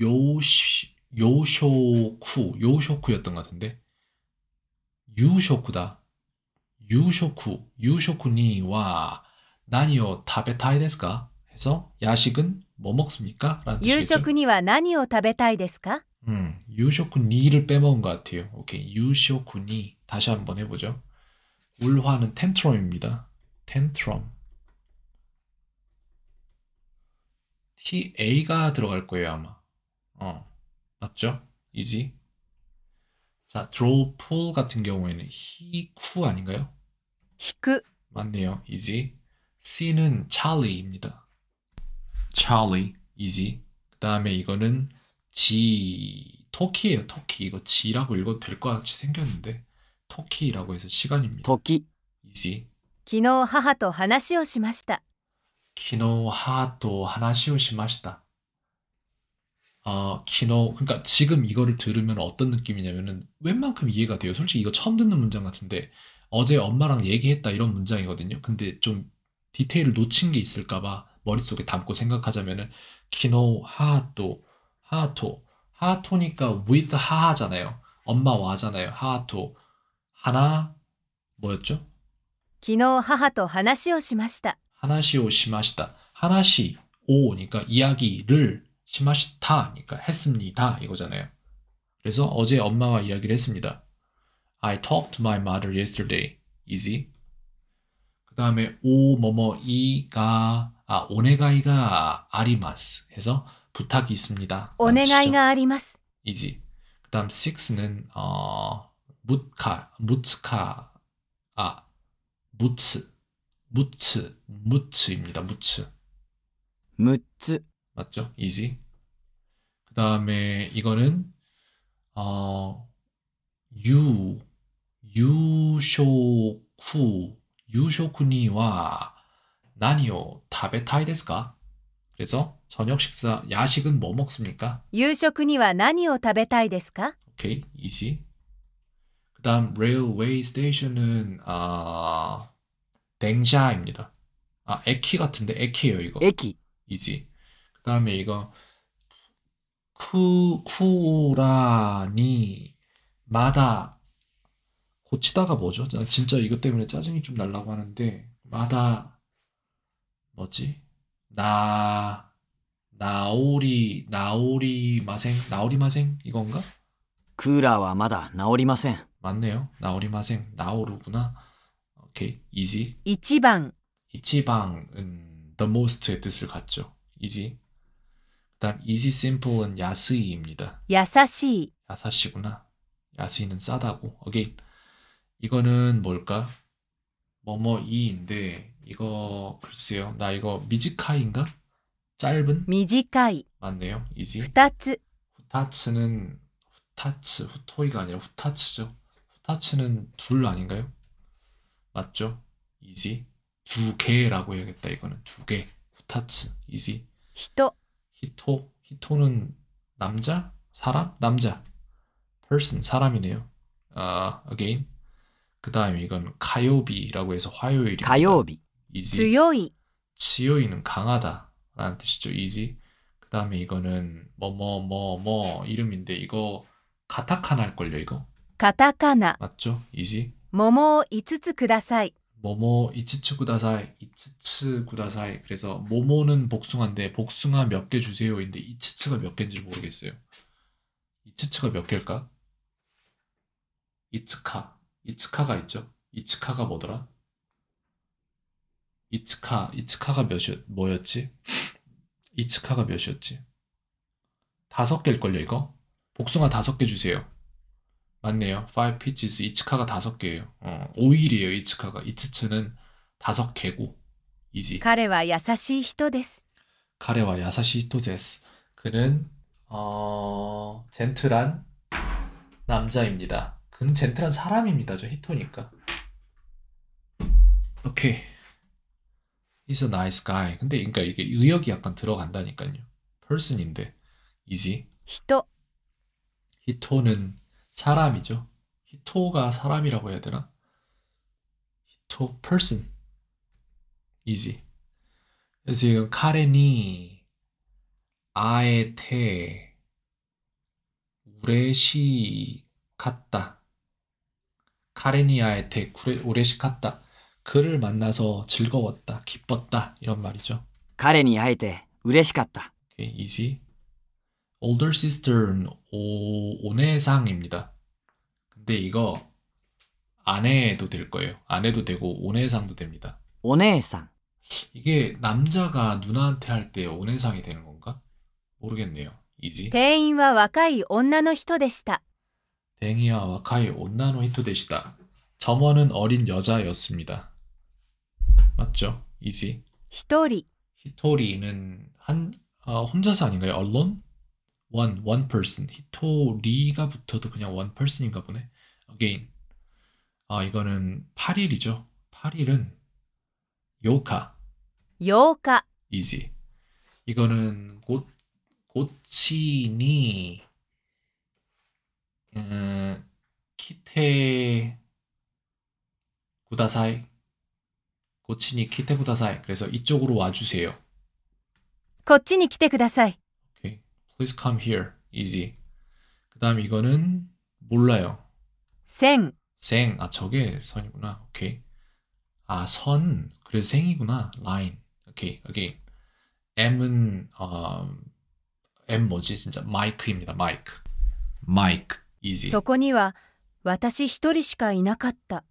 Speaker 1: 요시, 요쇼쿠, 요쇼쿠였던 것 같은데. 유쇼쿠다. 유쇼쿠, 유쇼쿠니와 나니오 타베타이 데스까? 해서 야식은 뭐 먹습니까?
Speaker 3: 유쇼쿠니와 나니오 타베타이 데스까?
Speaker 1: 음, 유쇼쿠니를 빼먹은 것 같아요. 오케이, 유쇼쿠니 다시 한번 해보죠. 울화는 tantrum입니다. tantrum. ta가 들어갈 거예요, 아마. 어. 맞죠? easy. 자, draw, pull 같은 경우에는 引く 아닌가요?
Speaker 3: 引く.
Speaker 1: 맞네요. easy. C는 Charlie입니다. Charlie, easy. 그 다음에 이거는 じ, 時예요 時 이거 じ라고 읽어도 될 것 같이 생겼는데 토끼라고 해서 시간입니다.
Speaker 2: 토끼.
Speaker 1: 이지.
Speaker 3: 昨日母と話をしました。
Speaker 1: 키노 하토 하나시오 시마시다. 어, 키노, 그러니까 지금 이거를 들으면 어떤 느낌이냐면은 웬만큼 이해가 돼요. 솔직히 이거 처음 듣는 문장 같은데 어제 엄마랑 얘기했다 이런 문장이거든요. 근데 좀 디테일을 놓친 게 있을까봐 머릿속에 담고 생각하자면은 키노 하토, 하토, 하토니까 with 하하잖아요. 엄마와 하잖아요. 하토. 하나, 뭐였죠?
Speaker 3: 昨日母と話をしました。
Speaker 1: 하나시오 시마시다. 하나시 오니까 이야기를 시마시타니까 했습니다 이거잖아요. 그래서 어제 엄마와 이야기를 했습니다. I talked to my mother yesterday. easy. 그 다음에 오 뭐뭐 이가 아 오네가이가 아리마스 해서 부탁이 있습니다.
Speaker 3: お願いがあります。
Speaker 1: easy. 그 다음 six는 어 무카 무츠카 아 무츠 무츠 무츠입니다. 무츠
Speaker 2: 무츠
Speaker 1: 맞죠? 이지. 그 다음에 이거는 어, 유 유쇼쿠 유쇼쿠니와 何を 食べたいですか? 그래서 저녁 식사 야식은 뭐 먹습니까?
Speaker 3: 夕食には 何を 食べたいですか?
Speaker 1: 오케이, easy. 그 다음, railway station은, 아, 댕샤입니다. 아, 에키 같은데, 에키예요 이거.
Speaker 2: 駅
Speaker 1: easy. 그 다음에 이거, 쿠, 쿠라니, 마다, 고치다가 뭐죠? 나 진짜 이것 때문에 짜증이 좀 날라고 하는데, 마다, 뭐지? 나, 나오리, 나오리 마생? 나오리 마생? 이건가?
Speaker 2: クーラーはまだ治りません
Speaker 1: 맞네요. 나오리마생 나오루구나. 오케이 easy.
Speaker 3: 이치방.
Speaker 1: 이치방은 the most의 뜻을 갖죠. easy. 그다음 easy simple은 易い입니다.
Speaker 3: 야사시.
Speaker 1: 야사시구나. 야스이는 싸다고. 오케이. 이거는 뭘까? 뭐뭐이인데 이거 글쎄요. 나 이거 미지카인가? 짧은?
Speaker 3: 미지카이.
Speaker 1: 맞네요.
Speaker 3: 이지. 후타츠.
Speaker 1: 후타츠는 후타츠 후토이가 아니라 후타츠죠. 스타츠는 둘 아닌가요? 맞죠? 이지 두 개라고 해야겠다 이거는 두 개. 타츠
Speaker 3: 이지.
Speaker 1: 히토. 히토 히토는 남자 사람 남자 person 사람이네요. 아 uh, again 그다음 이건 火曜日라고 해서 화요일
Speaker 2: 가요비.
Speaker 1: easy. 쯔요이. 쯔요이는 강하다라는 뜻이죠. 이지. 그다음에 이거는 뭐 뭐 뭐뭐 뭐, 뭐 이름인데 이거 가타카나일 걸요 이거.
Speaker 3: カタカナ.
Speaker 1: 맞죠? easy.
Speaker 3: 桃 五つ ください.
Speaker 1: 모모 이츠츠 구다사이. 이츠츠 구다사이. 그래서 모모는 복숭아인데 복숭아 몇 개 주세요인데 이츠츠가 몇 개인지 모르겠어요. 이츠츠가 몇 개일까? 이츠카. 이츠카가 있죠? 이츠카가 뭐더라? 이츠카. 이츠카가 몇이 뭐였지? 이츠카가 몇이었지? 다섯 개일걸요, 이거? 복숭아 다섯 개 주세요. 맞네요. 5 pitches. 五日가 다섯 개예요. 어, 오일이에요. 이츠카가. 이츠츠는 다섯 개고. easy.
Speaker 3: 彼は優しい人です.
Speaker 1: 彼は優しい人です. 그는 어, 젠틀한 남자입니다. 그는 젠틀한 사람입니다. 저 人니까. 오케이. He's a nice guy. 근데 그러니까 이게 의역이 약간 들어간다니까요. person인데. 이지.
Speaker 3: 히토.
Speaker 1: 히토는 사람이죠. 人가 사람이라고 해야 되나? 히토 person. 이지. 그래서 지금 彼に会えて嬉しかった. 彼に会えて嬉しかった. 그를 만나서 즐거웠다, 기뻤다 이런 말이죠.
Speaker 2: 彼に会えて嬉しかった.
Speaker 1: easy. older sister 오, 오네상입니다. 근데 이거 안 해도 될 거예요. 안 해도 되고 오네상도 됩니다.
Speaker 2: 오네상.
Speaker 1: 이게 남자가 누나한테 할 때 오네상이 되는 건가? 모르겠네요.
Speaker 3: 이지. 대인와 와카이 온나노
Speaker 1: 히토데시다. 대인와 와카이 온나노 히토데시다. 점원은 어린 여자였습니다. 맞죠?
Speaker 3: 이지. 히토리.
Speaker 1: 히토리는 한 어, 혼자서 아닌가요? 언론? one, one person. 히토리가 붙어도 그냥 one person인가 보네. again. 아, 이거는 8일이죠. 8일은 요카.
Speaker 3: 요카.
Speaker 1: easy. 이거는 고, 고치니 음, 키테 구다사이 고치니 키테 구다사이 그래서 이쪽으로 와주세요.
Speaker 3: 고치니 키테
Speaker 1: 구다사이 Please come here. Easy. 그 다음 이거는 몰라요.
Speaker 3: 線
Speaker 1: 생. 아, 저게 선이구나. 오케이. 아, 선. 그래서 생이구나. line. 오케이. 오케이. M은, 어, M 뭐지? 진짜 마이크입니다. 마이크. 마이크. easy.
Speaker 3: そこには私一人しかいなかった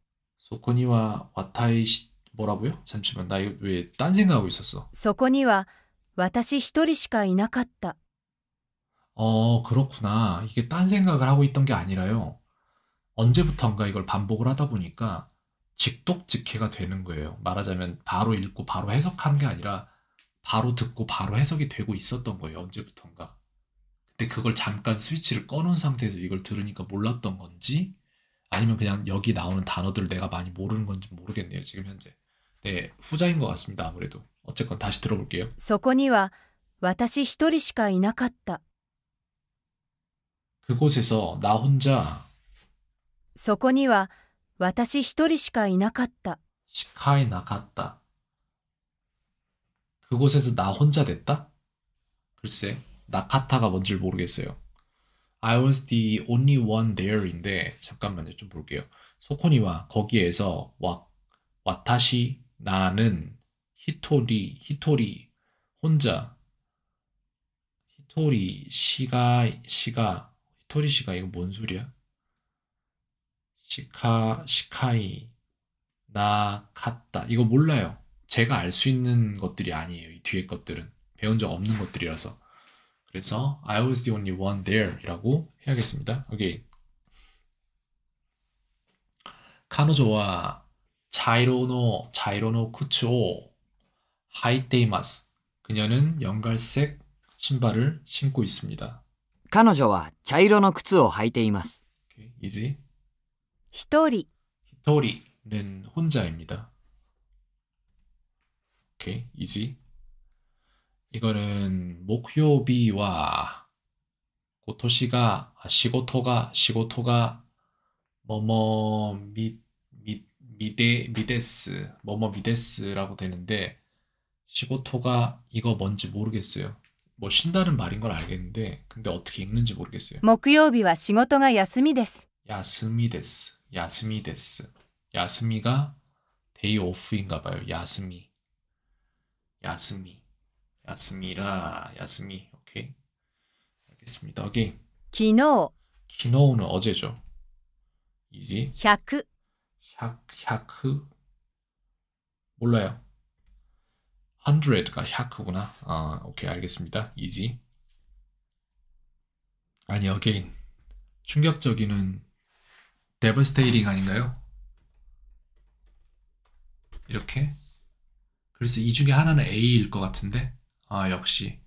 Speaker 1: 소코니와 와타이 시, 뭐라고요? 잠시만. 나 이거 왜 딴 생각하고 있었어.
Speaker 3: そこには私一人しかいなかった
Speaker 1: 어, 그렇구나. 이게 딴 생각을 하고 있던 게 아니라요. 언제부턴가 이걸 반복을 하다 보니까 직독직해가 되는 거예요. 말하자면 바로 읽고 바로 해석한 게 아니라 바로 듣고 바로 해석이 되고 있었던 거예요. 언제부턴가. 근데 그걸 잠깐 스위치를 꺼놓은 상태에서 이걸 들으니까 몰랐던 건지 아니면 그냥 여기 나오는 단어들을 내가 많이 모르는 건지 모르겠네요. 지금 현재. 네, 후자인 것 같습니다. 아무래도. 어쨌건 다시 들어볼게요.
Speaker 3: そこには私一人しかいなかった。
Speaker 1: 그곳에서 나 혼자
Speaker 3: そこには私一人しかいなかった。
Speaker 1: 시카에 나갔다. 그곳에서 나 혼자 됐다? 글쎄, 나카타가 뭔지 모르겠어요. I was the only one there인데 잠깐만요, 좀 볼게요. 소코니와 거기에서 와 와타시 나는 히토리 히토리 혼자 히토리 시가 시가 히토리 시가 이거 뭔 소리야? しか しかい 나 갔다 이거 몰라요. 제가 알 수 있는 것들이 아니에요. 이 뒤에 것들은 배운 적 없는 것들이라서 그래서 I was the only one there이라고 해야겠습니다. 오케이. 카노조와 자이로노 자이로노 쿠츠오 하이테이마스 그녀는 연갈색 신발을 신고 있습니다.
Speaker 2: 彼女は茶色の靴を履いています。
Speaker 1: 오케이. 이지
Speaker 3: 一人、
Speaker 1: 히토리는 혼자입니다. 오케이, 이지. 이거는 목요비와 고토시가 아, 시고토가 시고토가 뭐뭐 미, 미, 미데 미데스 뭐뭐 미데스라고 되는데 시고토가 이거 뭔지 모르겠어요. 뭐 쉰다는 말인 걸 알겠는데 근데 어떻게 읽는지 모르겠어요.
Speaker 3: 木曜日は仕事が休みです。
Speaker 1: 야스미 데스, 야스미 데스. 야스미가 데이 오프인가 봐요. 야스미. 야스미. 야스미라, 야스미. 오케이. 알겠습니다. 오케이.
Speaker 3: 昨日、
Speaker 1: 키노우는 어제죠. 이지.
Speaker 3: 100、
Speaker 1: 샤, 샤크. 몰라요. 100가 샤크구나. 아, 오케이. 알겠습니다. 이지. 아니, 어게인. 충격적이는 devastating 아닌가요? 이렇게? 그래서 이 중에 하나는 A일 것 같은데, 아, 역시,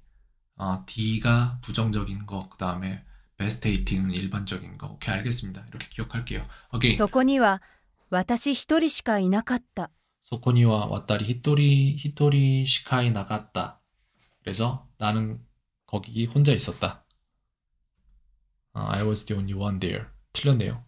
Speaker 1: 아, D가 부정적인 거, 그 다음에 devastating은 일반적인 거. 오케이, 알겠습니다. 이렇게 기억할게요. 오케이.
Speaker 3: そこには私一人しかいなかった。
Speaker 1: 소코니와 왔다리 히토리 히토리 시카이 나갔다. 그래서 나는 거기 혼자 있었다. 아, I was the only one there. 틀렸네요.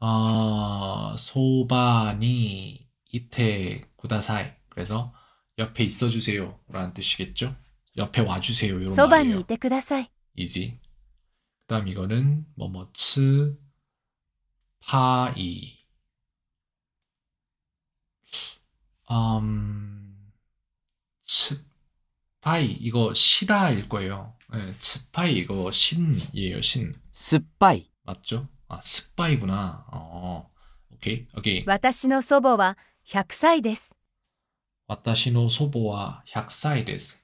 Speaker 1: 아, 소바니 이테 구다사이. 그래서 옆에 있어 주세요. 라는 뜻이겠죠? 옆에 와 주세요. 이런
Speaker 3: そばに
Speaker 1: 말이에요.
Speaker 3: いてください。
Speaker 1: 이지. 그다음 이거는 뭐뭐츠 파이. 음, 츠파이 이거 시다일 거예요. 네, 츠파이 이거 신이에요. 신
Speaker 2: 酸っぱい。
Speaker 1: 맞죠? 아 스파이구나. 어, 오케이 오케이.
Speaker 3: 私の祖母は100歳です。
Speaker 1: 와타시노 소보와 100살 데스.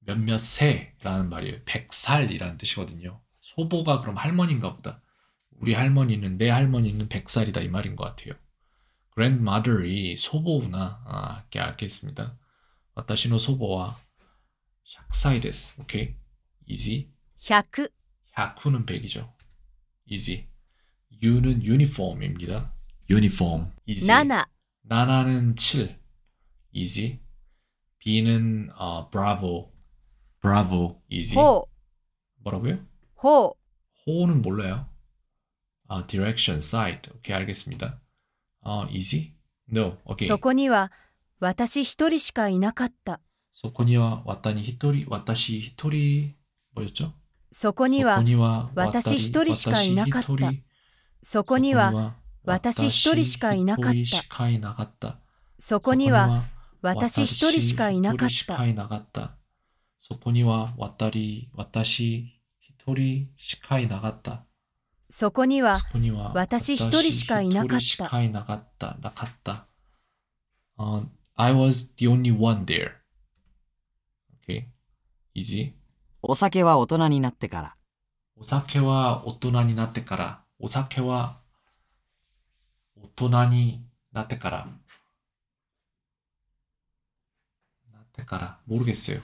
Speaker 1: 몇몇 세라는 말이에요. 100살이라는 뜻이거든요. 소보가 그럼 할머니인가 보다. 우리 할머니는 내 할머니는 100살이다 이 말인 것 같아요. grandmother이 소보구나. 아, 깨알겠습니다. 와타시노 소보와 샥사이 데스. 오케이. easy.
Speaker 3: 100.
Speaker 1: 100는 100이죠. easy. U는 uniform입니다. uniform. easy. 나나. 나나는 7. easy. B는 어, bravo. bravo. easy.
Speaker 3: 호.
Speaker 1: 뭐라고요?
Speaker 3: 호.
Speaker 1: 호는 몰라요. 아, direction, side. 오케이, 알겠습니다. 어, easy? No. 오케이.
Speaker 3: そこには私一人しかいなかった。
Speaker 1: 소코니와 왔다니 히토리, 와타시 히토리 뭐였죠?
Speaker 3: そこには、
Speaker 1: 소코니와
Speaker 3: 私
Speaker 1: 왔다리,
Speaker 3: 一人しかいなかった
Speaker 1: 와타시 히토리,
Speaker 3: そこには、
Speaker 1: 소코니와
Speaker 3: 私一人しかいなかった
Speaker 1: 히토리 시카이 나갔다.
Speaker 3: そこには、
Speaker 1: 소코니와
Speaker 3: 私一人しかいなかっ
Speaker 1: 히토리
Speaker 3: た。
Speaker 1: 시카이 나갔다. 소코니와 왔다리, 와
Speaker 3: そこには、
Speaker 1: 소코니와
Speaker 3: 私一人しかいなかった
Speaker 1: 히토리 시카이 나갔다. 나갔다. 어, I was the only one there. 오케이. 이지.
Speaker 2: お酒は大人になってから。
Speaker 1: 오사케와 오토나니 나테카라. 오사케와 오토나니 나테카라. 나테카라. 모르겠어요.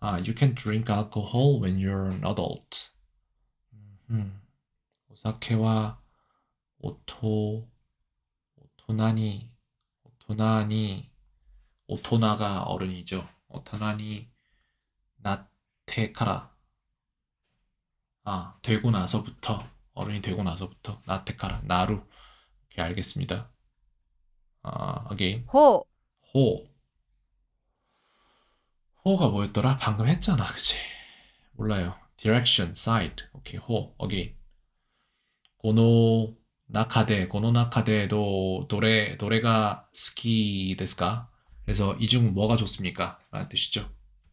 Speaker 1: 아, you can drink alcohol when you're an adult. 음, 오사케와 오토, 오토나니, 오토나니, 오토나가 어른이죠. 오토나니, 나테카라. 아, 되고 나서부터, 어른이 되고 나서부터, なってから, なる. 오케이, 알겠습니다. 아, again.
Speaker 3: ほう
Speaker 1: 호. 호가 뭐였더라? 방금 했잖아, 그치? 몰라요. direction, side. 오케이, 호. again. 고노 나카데, 고노 나카데도 노래, 노래가 스키 데스까? 그래서 이 중 뭐가 좋습니까? 라는 뜻이죠.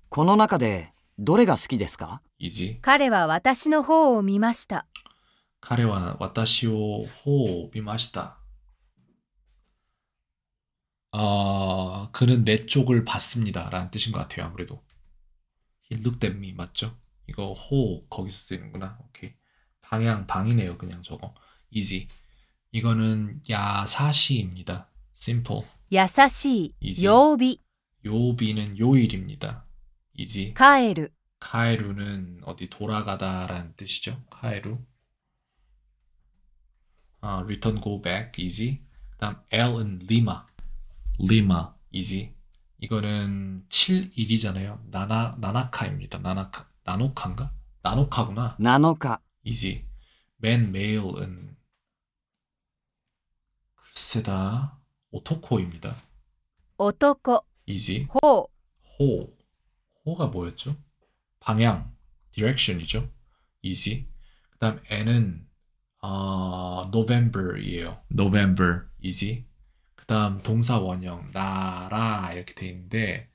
Speaker 2: この中でどれが好きですか
Speaker 1: 이지.
Speaker 3: 彼は私の方を見ました。
Speaker 1: 카레와 와타시오 호 미마시다. 아, 그는 내 쪽을 봤습니다. 라는 뜻인 것 같아요, 아무래도. He looked at me, 맞죠? 이거 호 거기서 쓰이는구나. 오케이. 방향 방이네요. 그냥 저거. easy. 이거는 야사시입니다. simple. 야사시.
Speaker 3: 요비.
Speaker 1: 요비는 요일입니다. easy.
Speaker 3: 카에루.
Speaker 1: 카에루는 어디 돌아가다라는 뜻이죠. 카에루. 아, return go back easy. 그다음 L은 리마. 리마 easy. 이거는 7일이잖아요. 나나 나나카입니다. 나나카. 나노카인가? 나노카구나. 나노카. 이지. 맨 메일은 글쎄다 오토코입니다.
Speaker 3: 오토코. 이지.
Speaker 1: 호. 호. 호가 뭐였죠? 방향, direction이죠. easy. 그다음 N은 어, November이에요. November easy. 그다음 동사 원형 나라 이렇게 돼 있는데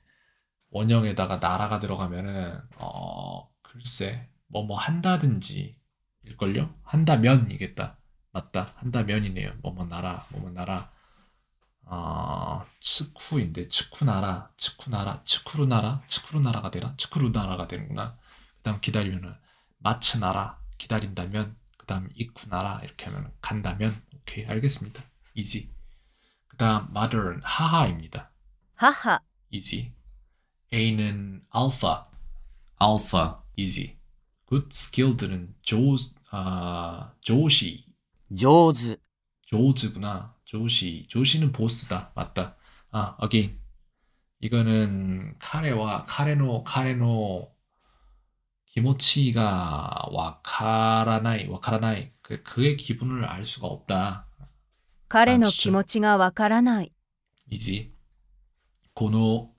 Speaker 1: 원형에다가 나라가 들어가면은 어, 글쎄 뭐 뭐 한다든지 일걸요? 한다면이겠다. 맞다. 한다면이네요. 뭐뭐 나라, 뭐뭐 나라. 아, 츠쿠인데 츠쿠나라, 츠쿠나라, 츠쿠루나라, 츠쿠루나라가 되나? 츠쿠루나라가 되는구나. 그다음 기다리면은 마츠나라, 기다린다면, 그다음 이쿠나라 이렇게 하면 간다면, 오케이 알겠습니다. easy. 그다음 modern 하하입니다. 母。easy. A는 alpha, alpha, easy. good skill들은 조즈, 아, 조시.
Speaker 2: 조즈.
Speaker 1: 조즈구나. 조시. 조시는 보스다. 맞다. 아, again. 이거는 카레와 카레노 카레노 기모치가 와카라나이 와카라나이 그 그의 기분을 알 수가 없다.
Speaker 3: 카레노 기모치가
Speaker 1: 와카라나이. 이지. 고노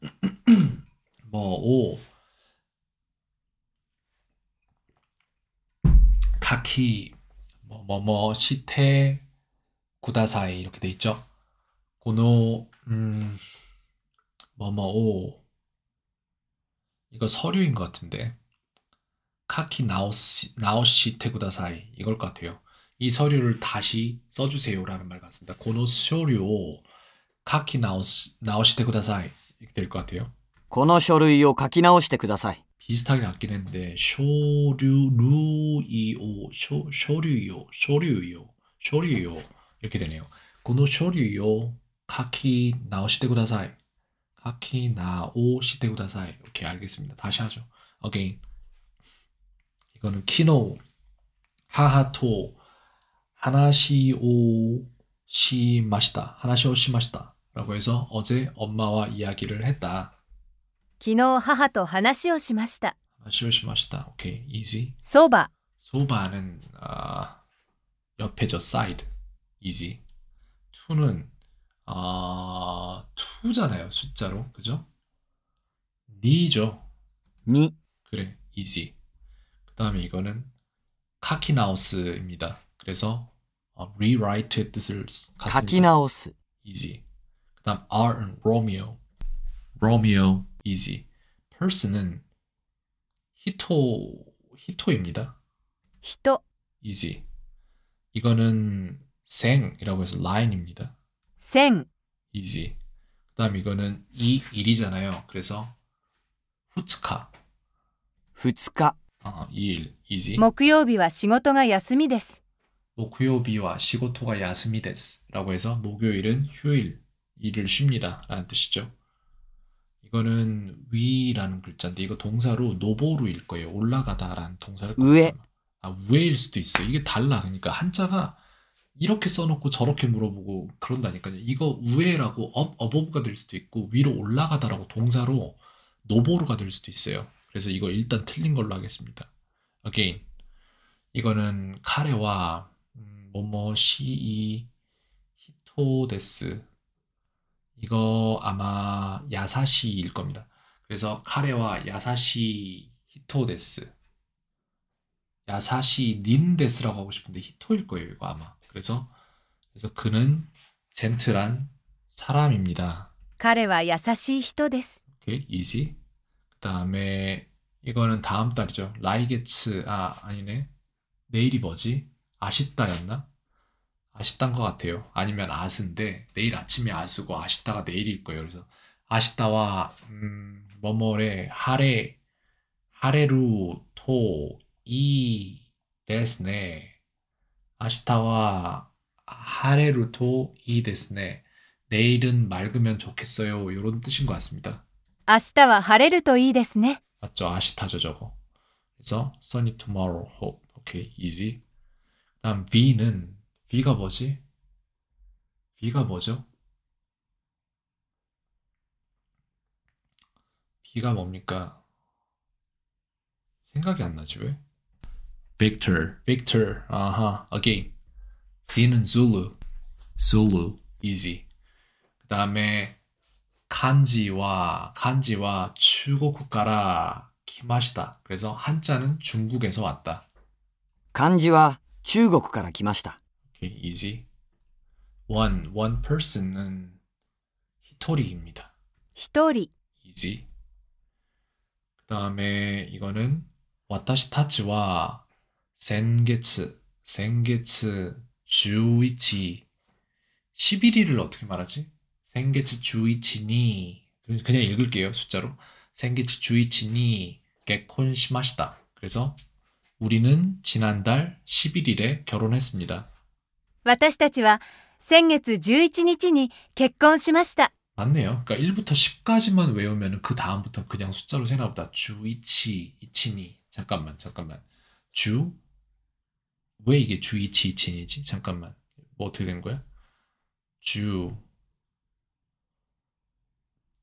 Speaker 1: 뭐 오 카키 뭐 뭐 뭐 してください 이렇게 돼 있죠. この 음 뭐 뭐 を 이거 서류인 것 같은데 書き 直し 直し てください 이걸 것 같아요. 이 서류를 다시 써주세요라는 말 같습니다. 고노 서류 카키 나오시 나오시 테 구다사이 이렇게 될 것 같아요.
Speaker 2: この書類を書き直してください。
Speaker 1: 비슷하게 같긴 했는데 쇼류루이오 쇼 쇼류요 쇼류요 쇼류요 이렇게 되네요. 고노 쇼류요 카키 나오시테 구다사이 카키 나오시테 구다사이 이렇게 알겠습니다. 다시 하죠. again 이거는 키노 하하토 하나시오 시마시다 하나시오 시마시다 라고 해서 어제 엄마와 이야기를 했다.
Speaker 3: 昨日母と話をしました。
Speaker 1: 하나시오 시마시다. 오케이 easy.
Speaker 3: そば。
Speaker 1: 소바는 아, 옆에죠 side easy 투는 아 투잖아요 숫자로 그죠 니죠
Speaker 2: 2、
Speaker 1: 그래 easy 그 다음에 이거는 카키나우스입니다 그래서 어, rewrite의 뜻을
Speaker 2: 書き
Speaker 1: 갖습니다
Speaker 2: 直す。
Speaker 1: easy 그 다음 R은 Romeo Romeo easy person은 히토 히토입니다
Speaker 3: 人。
Speaker 1: easy. 이거는 생이라고 해서 line입니다.
Speaker 3: 千。
Speaker 1: easy. 그다음 이거는 이 일이잖아요. 그래서 후츠카.
Speaker 2: 2日、
Speaker 1: 아, 이일 easy.
Speaker 3: 木曜日は仕事が休みです。
Speaker 1: 목요비와 시고토가 야스미 데스라고 해서 목요일은 휴일, 일을 쉽니다. 라는 뜻이죠. 이거는 위라는 글자인데 이거 동사로 노보루일 거예요. 올라가다라는 동사를
Speaker 2: 위에.
Speaker 1: 아 위에일 수도 있어. 이게 달라. 그러니까 한자가 이렇게 써놓고 저렇게 물어보고 그런다니까요. 이거 위에라고 up above가 될 수도 있고 위로 올라가다라고 동사로 上る가 될 수도 있어요. 그래서 이거 일단 틀린 걸로 하겠습니다. again 이거는 彼は 음, 뭐뭐 しい人です 이거 아마 優し일 겁니다. 그래서 彼は優しい人です 야사시 닌데스라고 하고 싶은데 人일 거예요 이거 아마. 그래서 그래서 그는 젠틀한 사람입니다.
Speaker 3: 彼は優しい人です.
Speaker 1: 오케이 easy 그 다음에 이거는 다음 달이죠. 라이게츠 아 아니네. 내일이 뭐지? 아쉽다였나? 아시탄 것 같아요. 아니면 あす인데 내일 아침이 아스고 아시타가 내일일 거예요. 그래서 아시타와 음, 뭐뭐래 하레 하레루 토이 데스네 아시타와 하레루 토이 데스네 내일은 맑으면 좋겠어요. 이런 뜻인 것 같습니다.
Speaker 3: 아시타와 하레루 토이 데스네
Speaker 1: 맞죠? 아시타죠 저거. 그래서 sunny tomorrow hope. okay, easy. 다음 V는 V가 뭐지? V가 뭐죠? V가 뭡니까? 생각이 안 나지 왜? Victor, Victor. 아하, again. Z는 Zulu, Zulu, easy. 그다음에 칸지와 칸지와 중국국가라 키마시다. 그래서 한자는 중국에서 왔다.
Speaker 2: 漢字は中国から来ました。
Speaker 1: 오케이, easy. one one person은 히토리입니다. 一人、easy. 그 다음에 이거는 와타시 타치와 센게츠 센게츠 주이치 11일을 어떻게 말하지? 생게츠 주이치니 그냥 읽을게요 숫자로 생게츠 주이치니 개콘 시마시다 그래서 우리는 지난달 11일에 결혼했습니다
Speaker 3: 私たちは先月11日に結婚しました。
Speaker 1: 맞네요 그러니까 1부터 10까지만 외우면 그 다음부터 그냥 숫자로 생각보다 주이치 이치니 잠깐만 잠깐만 주 왜 이게 주이치 이치니지 잠깐만 뭐 어떻게 된 거야 주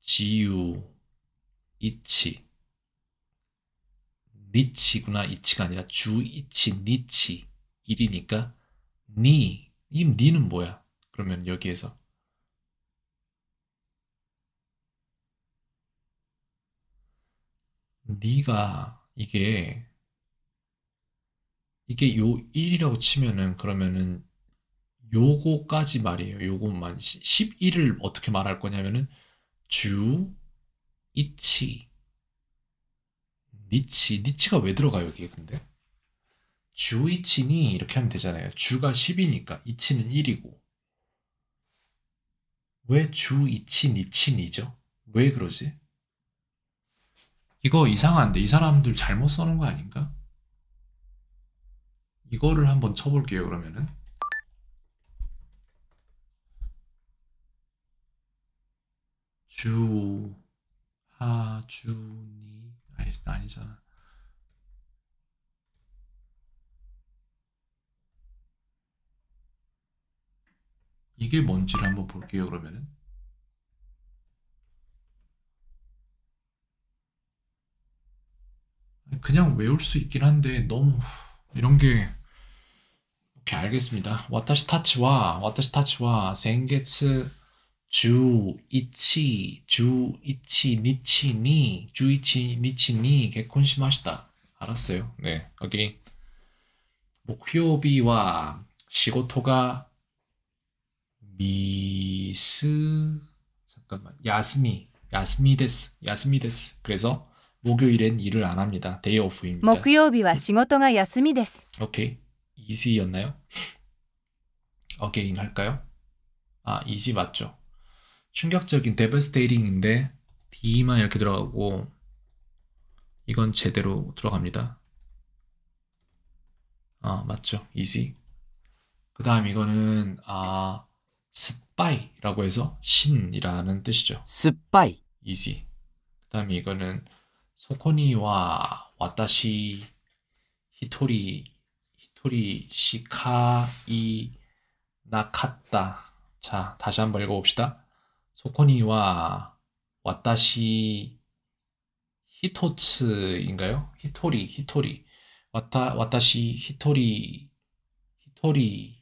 Speaker 1: 지유 이치 니치구나 이치가 아니라 주이치 니치 일이니까 니, 이 니는 뭐야? 그러면 여기에서. 니가 이게 이게 요 1이라고 치면은 그러면은 요거까지 말이에요. 요것만. 11을 어떻게 말할 거냐면은 주 이치. 니치. 니치가 왜 들어가요 여기에 근데 주이치니 이렇게 하면 되잖아요. 주가 10이니까 이치는 1이고 왜 주이치 니치니죠? 왜 그러지? 이거 이상한데 이 사람들 잘못 써놓은 거 아닌가? 이거를 한번 쳐볼게요 그러면은 주, 하, 주, 니 아니, 아니잖아 이게 뭔지를 한번 볼게요 그러면은 그냥 외울 수 있긴 한데 너무 이런 게 오케이 알겠습니다. 와타시 타치와 와타시 타치와 생게츠 十一 十一日に 十一日に 結婚しました. 알았어요. 네, 오케이. 木曜日は 仕事が 미스 잠깐만 休み 休みです 休みです 그래서 목요일엔 일을 안 합니다. day off입니다.
Speaker 3: 木曜日は仕事が休みです.
Speaker 1: 오케이. easy였나요? again 할까요? 아, easy 맞죠. 충격적인 devastating인데 D만 이렇게 들어가고 이건 제대로 들어갑니다. 아, 맞죠. easy. 그다음 이거는 아 스파이라고 해서 신이라는 뜻이죠.
Speaker 2: 酸っぱい.
Speaker 1: easy. 그다음에 이거는 そこには 私 히토리 히토리 시카이 나카타. 자, 다시 한번 읽어 봅시다. 소코니와 와타시 히토츠인가요? 히토리 히토리. 와타 와타시 히토리 히토리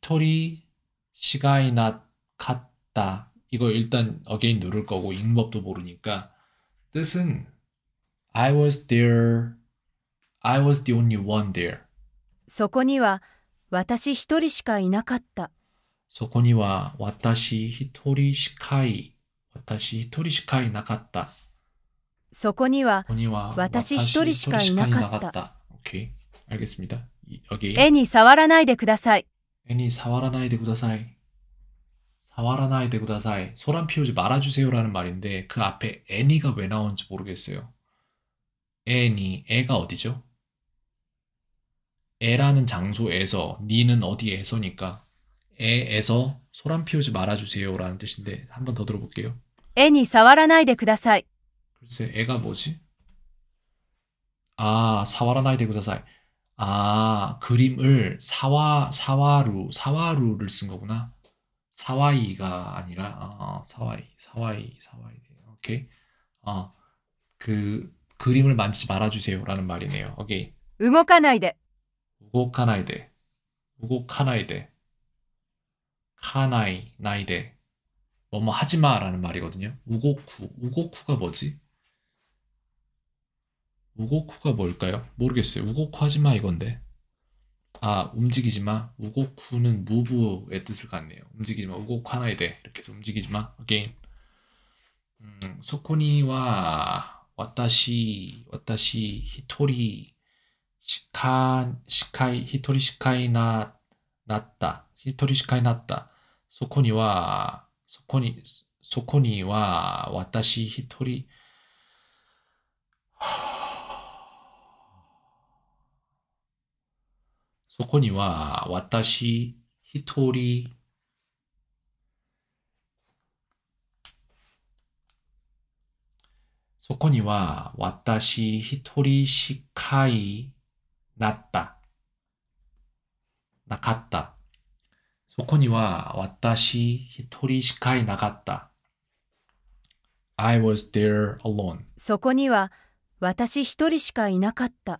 Speaker 1: 히토리 시가이나 갔다. 이거 일단 어게인 누를 거고 잉법도 모르니까 뜻은 I was there, I was the only one there.
Speaker 3: そこには私一人しかいなかった。
Speaker 1: そこには私一人しかい、私一人しかいなかった。
Speaker 3: そこには
Speaker 1: ここには
Speaker 3: 私一人しかいなかった
Speaker 1: 私一人しかいなかった。OK。알겠습니다. 이- 여기
Speaker 3: 絵に触らないでください。
Speaker 1: 애니사와라나이 데구다사이 사와라나이 데구다사이 소란 피우지 말아주세요라는 말인데 그 앞에 애니가 왜 나오는지 모르겠어요 애니 애가 어디죠 애라는 장소에서 니는 어디에서니까 애에서 소란 피우지 말아주세요라는 뜻인데 한 번 더 들어볼게요
Speaker 3: 애니 사와라나이데 구다사이
Speaker 1: 글쎄 애가 뭐지 아 사와라나이데 구다사이. 아, 그림을 사와, 사와루, 사와루를 쓴 거구나. 사와이가 아니라, 어, 어 사와이, 사와이, 사와이. 오케이. 어, 그, 그림을 만지지 말아주세요. 라는 말이네요. 오케이.
Speaker 3: 응옥카나이데.
Speaker 1: 우고카나이데. 우고카나이데. 카나이, 나이데. 뭐뭐 하지 마라는 말이거든요. 우고쿠. 우고쿠가 뭐지? 우고쿠가 뭘까요? 모르겠어요. 우고쿠 하지마 이건데. 아, 움직이지 마. 動く는 move의 뜻을 갖네요. 움직이지 마. 動かないで. 이렇게 해서 움직이지 마. again. 음, そこには 私, 私, 一人, しか, しかい, 一人しかいな, なかった. 一人しかいなかった. そこには, そこに, そこには 私 一人, そこには私一人そこには私一人しかいなった。なかった。そこには私一人しかいなかった。I was there alone.
Speaker 3: そこには私一人しかいなかった。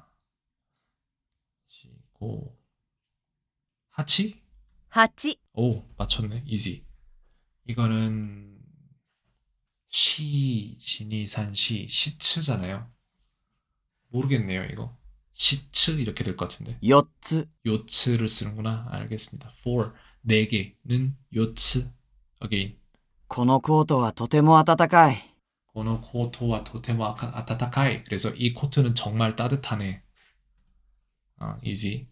Speaker 1: 시고 하치?
Speaker 3: 8、
Speaker 1: 오, 맞췄네. 이지. 이거는 시, 지니산 시, 시츠잖아요. 모르겠네요, 이거. 시츠 이렇게 될 것 같은데.
Speaker 2: 4つ。
Speaker 1: 요츠를 쓰는구나. 알겠습니다. for, 네 개는 요츠. again.
Speaker 2: このコートはとても暖かい。
Speaker 1: 고노 코토와 토테모 아카- 아타타카이. 그래서 이 코트는 정말 따뜻하네. 아, 이지. 그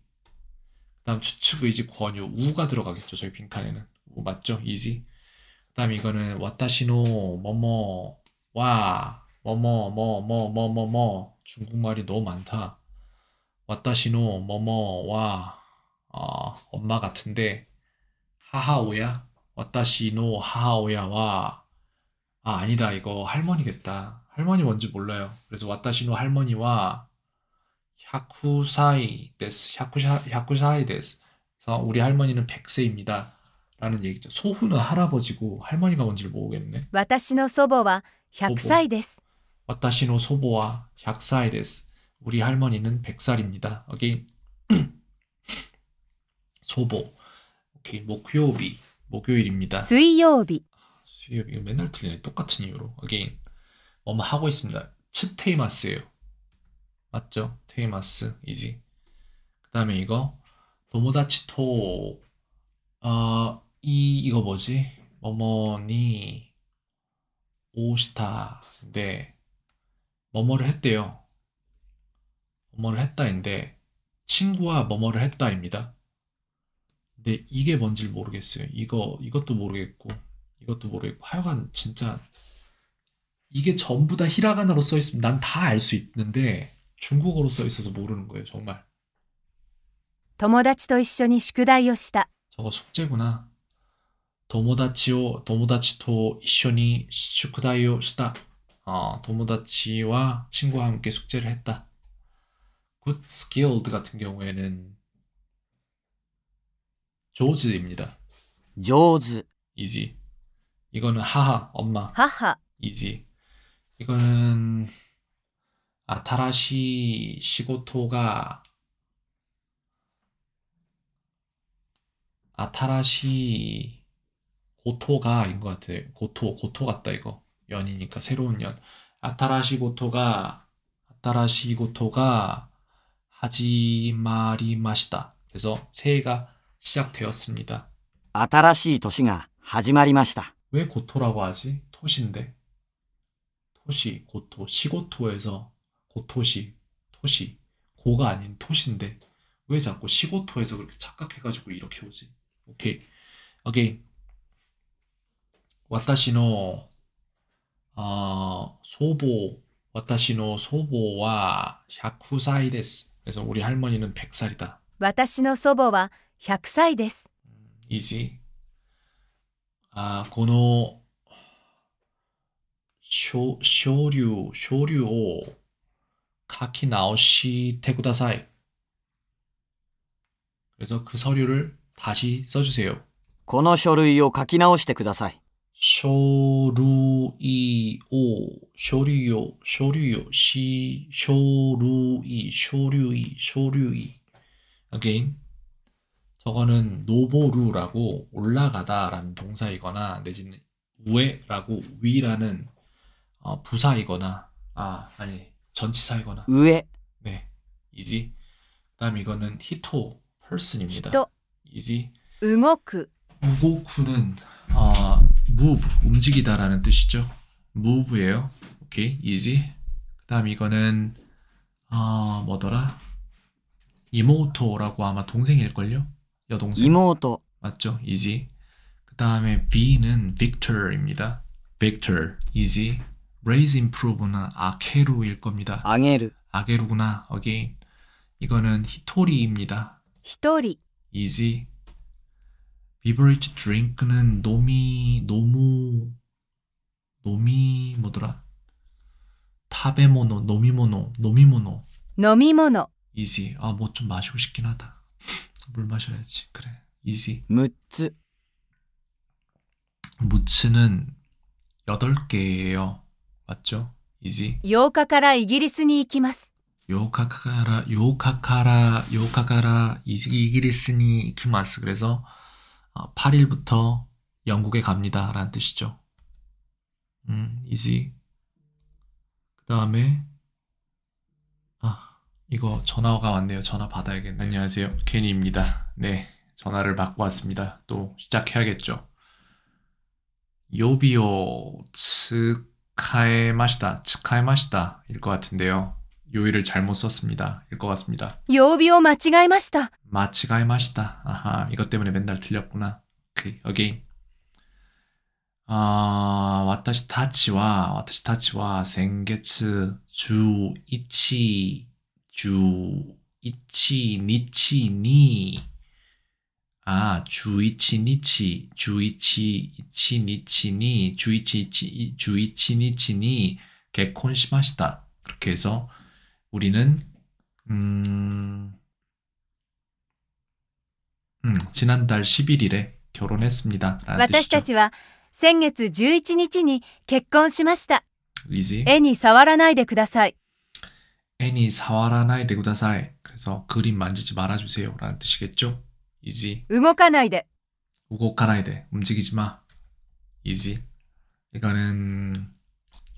Speaker 1: 다음 추측 의지 권유 う가 들어가겠죠. 저희 빈칸에는. う 맞죠? easy. 그다음 이거는 私の 뭐뭐 は 뭐뭐 뭐 뭐 뭐 뭐 뭐 중국말이 너무 많다. 私の 뭐뭐 は 어, 엄마 같은데 하하오야 와타시노 하하오야 와 아, 아니다. 이거 할머니겠다. 할머니 뭔지 몰라요. 그래서 私の 할머니は 샤쿠사이 데스, 샤쿠샤, 샤쿠사이 데스. 그래서 우리 할머니는 100세입니다. 라는 얘기죠. 소후는 할아버지고 할머니가 뭔지를 모르겠네.
Speaker 3: 私の祖母は100歳です。
Speaker 1: 와타시노 소보와 100살 데스. 우리 할머니는 100살입니다. again. 소보. 오케이. 목요비. 목요일입니다.
Speaker 3: 水曜日、
Speaker 1: 수요 이거 맨날 틀리네 똑같은 이유로 again 뭐뭐 하고 있습니다 츠테이마스예요 맞죠? 테이마스 이지 그 다음에 이거 도모다치토. 어 이 이거 뭐지? 뭐뭐니. 오시타인데 뭐뭐를 했대요. 뭐뭐를 했다인데 친구와 뭐뭐를 했다입니다. 근데 이게 뭔지 모르겠어요. 이거 이것도 모르겠고 이것도 모르겠고 하여간 진짜 이게 전부 다 히라가나로 써 있으면 난 다 알 수 있는데 중국어로 써 있어서 모르는 거예요, 정말.
Speaker 3: 友達と一緒に宿題をした。
Speaker 1: 저거 숙제구나. 도모다치오 도모다치토 이쇼니 슈쿠다이오 시다. 어, 도모다치와 친구와 함께 숙제를 했다. good skilled 같은 경우에는 조즈입니다.
Speaker 2: 上手
Speaker 1: easy. 이거는 하하 엄마
Speaker 3: 母、
Speaker 1: easy. 이거는 아타라시 시고토가 아타라시 고토가인 것 같아. 고토 고토 같다 이거 연이니까 새로운 연. 아타라시 고토가 아타라시 고토가 하지마리마시다. 그래서 새해가 시작되었습니다.
Speaker 2: 아타라시 도시가 하지마리마시다.
Speaker 1: 왜 고토라고 하지? 토시인데. 토시 고토 시고토에서 고토시, 토시, 고가 아닌 토시인데 왜 자꾸 시고토에서 그렇게 착각해가지고 이렇게 오지? 오케이, 오케이. 私の 어, 소보, 私の祖母は100歳です. 그래서 우리 할머니는 100살이다.
Speaker 3: 私の祖母は100歳です。
Speaker 1: 이지. 아, この書書類書類 を書き直してください. 그래서 그 서류를 다시 써주세요.
Speaker 2: この書類を書き直してください。
Speaker 1: 쇼루이오 쇼류요 쇼류요 시 쇼루이 쇼류이 쇼류이 again 저거는 노보루라고 올라가다라는 동사이거나 내지는 우에라고 위라는 어, 부사이거나 아 아니 전치사이거나.
Speaker 2: 의에
Speaker 1: 네. 이지. 다음 이거는 히토 person입니다. 히토. easy.
Speaker 3: 動く
Speaker 1: 그. 動く는 아 move 움직이다라는 뜻이죠. move예요. 오케이. easy. 다음 이거는 아 뭐더라? 妹라고 아마 동생일걸요? 여동생.
Speaker 2: 妹.
Speaker 1: 맞죠? easy. 그 다음에 V는 Victor입니다. Victor. easy. raise improve는 아케루일 겁니다.
Speaker 2: 앙에르.
Speaker 1: 아게루구나. 여기 이거는 一人입니다.
Speaker 3: 一人.
Speaker 1: easy. beverage drink는 飲み 飲む 飲み 뭐더라? 食べ物 飲み物 飲み物
Speaker 3: 飲み物
Speaker 1: easy. 아 뭐 좀 마시고 싶긴 하다. 물 마셔야지. 그래. easy.
Speaker 2: 무츠
Speaker 1: 무츠는 8개예요. 맞죠? easy.
Speaker 3: 8日からイギリスに行きます。
Speaker 1: 요카카라 요카카라 요카카라 이기- 이기리스니 이키마스 그래서 8일부터 영국에 갑니다 라는 뜻이죠. 음, 이지. 그 다음에 아 이거 전화가 왔네요. 전화 받아야겠네. 안녕하세요. 케니입니다. 네, 전화를 받고 왔습니다. 또 시작해야겠죠. 요비오 츠 카에마시다, 치카에마시다 일 것 같은데요. 요일을 잘못 썼습니다. 일 것 같습니다.
Speaker 3: 요비오 마치가에마시다.
Speaker 1: 마치가에마시다. 아하, 이것 때문에 맨날 틀렸구나. 오케이, 여기. 아, 와타시 타치와 와타시 타치와 생게츠 주 이치 주 이치 니치 니 아, 주 이치 니치, 주 이치 이치 니치 니, 주 이치 이치, 주 이치 니치 니, 개콘 시마시다. 그렇게 해서 우리는, 음, 음, 지난달 11일에 결혼했습니다. 라는
Speaker 3: 私た
Speaker 1: 뜻이죠.
Speaker 3: ちは先月11日に結婚しました。
Speaker 1: 이지.
Speaker 3: 絵に触らないでください。
Speaker 1: 애니 사와라나이 데구다사이. 그래서 그림 만지지 말아주세요. 라는 뜻이겠죠. 이지.
Speaker 3: 動かないで。
Speaker 1: 우고카나이데. 움직이지 마. 이지. 이거는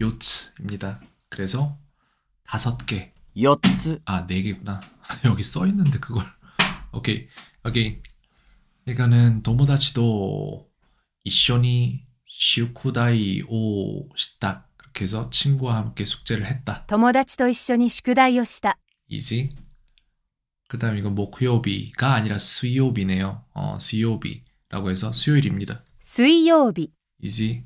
Speaker 1: 요츠입니다. 그래서 다섯 개.
Speaker 2: 4つ、
Speaker 1: 아, 네 개구나. 여기 써 있는데 그걸. 오케이. 오케이. 이거는 도모다치도 이쇼니 시우쿠다이 오 시다. 그렇게 해서 친구와 함께 숙제를 했다.
Speaker 3: 友達と一緒に宿題をした。
Speaker 1: 이지. 그 다음 이거 목요비가 아니라 수요비네요. 어, 수요비라고 해서 수요일입니다.
Speaker 3: 수요비.
Speaker 1: 이지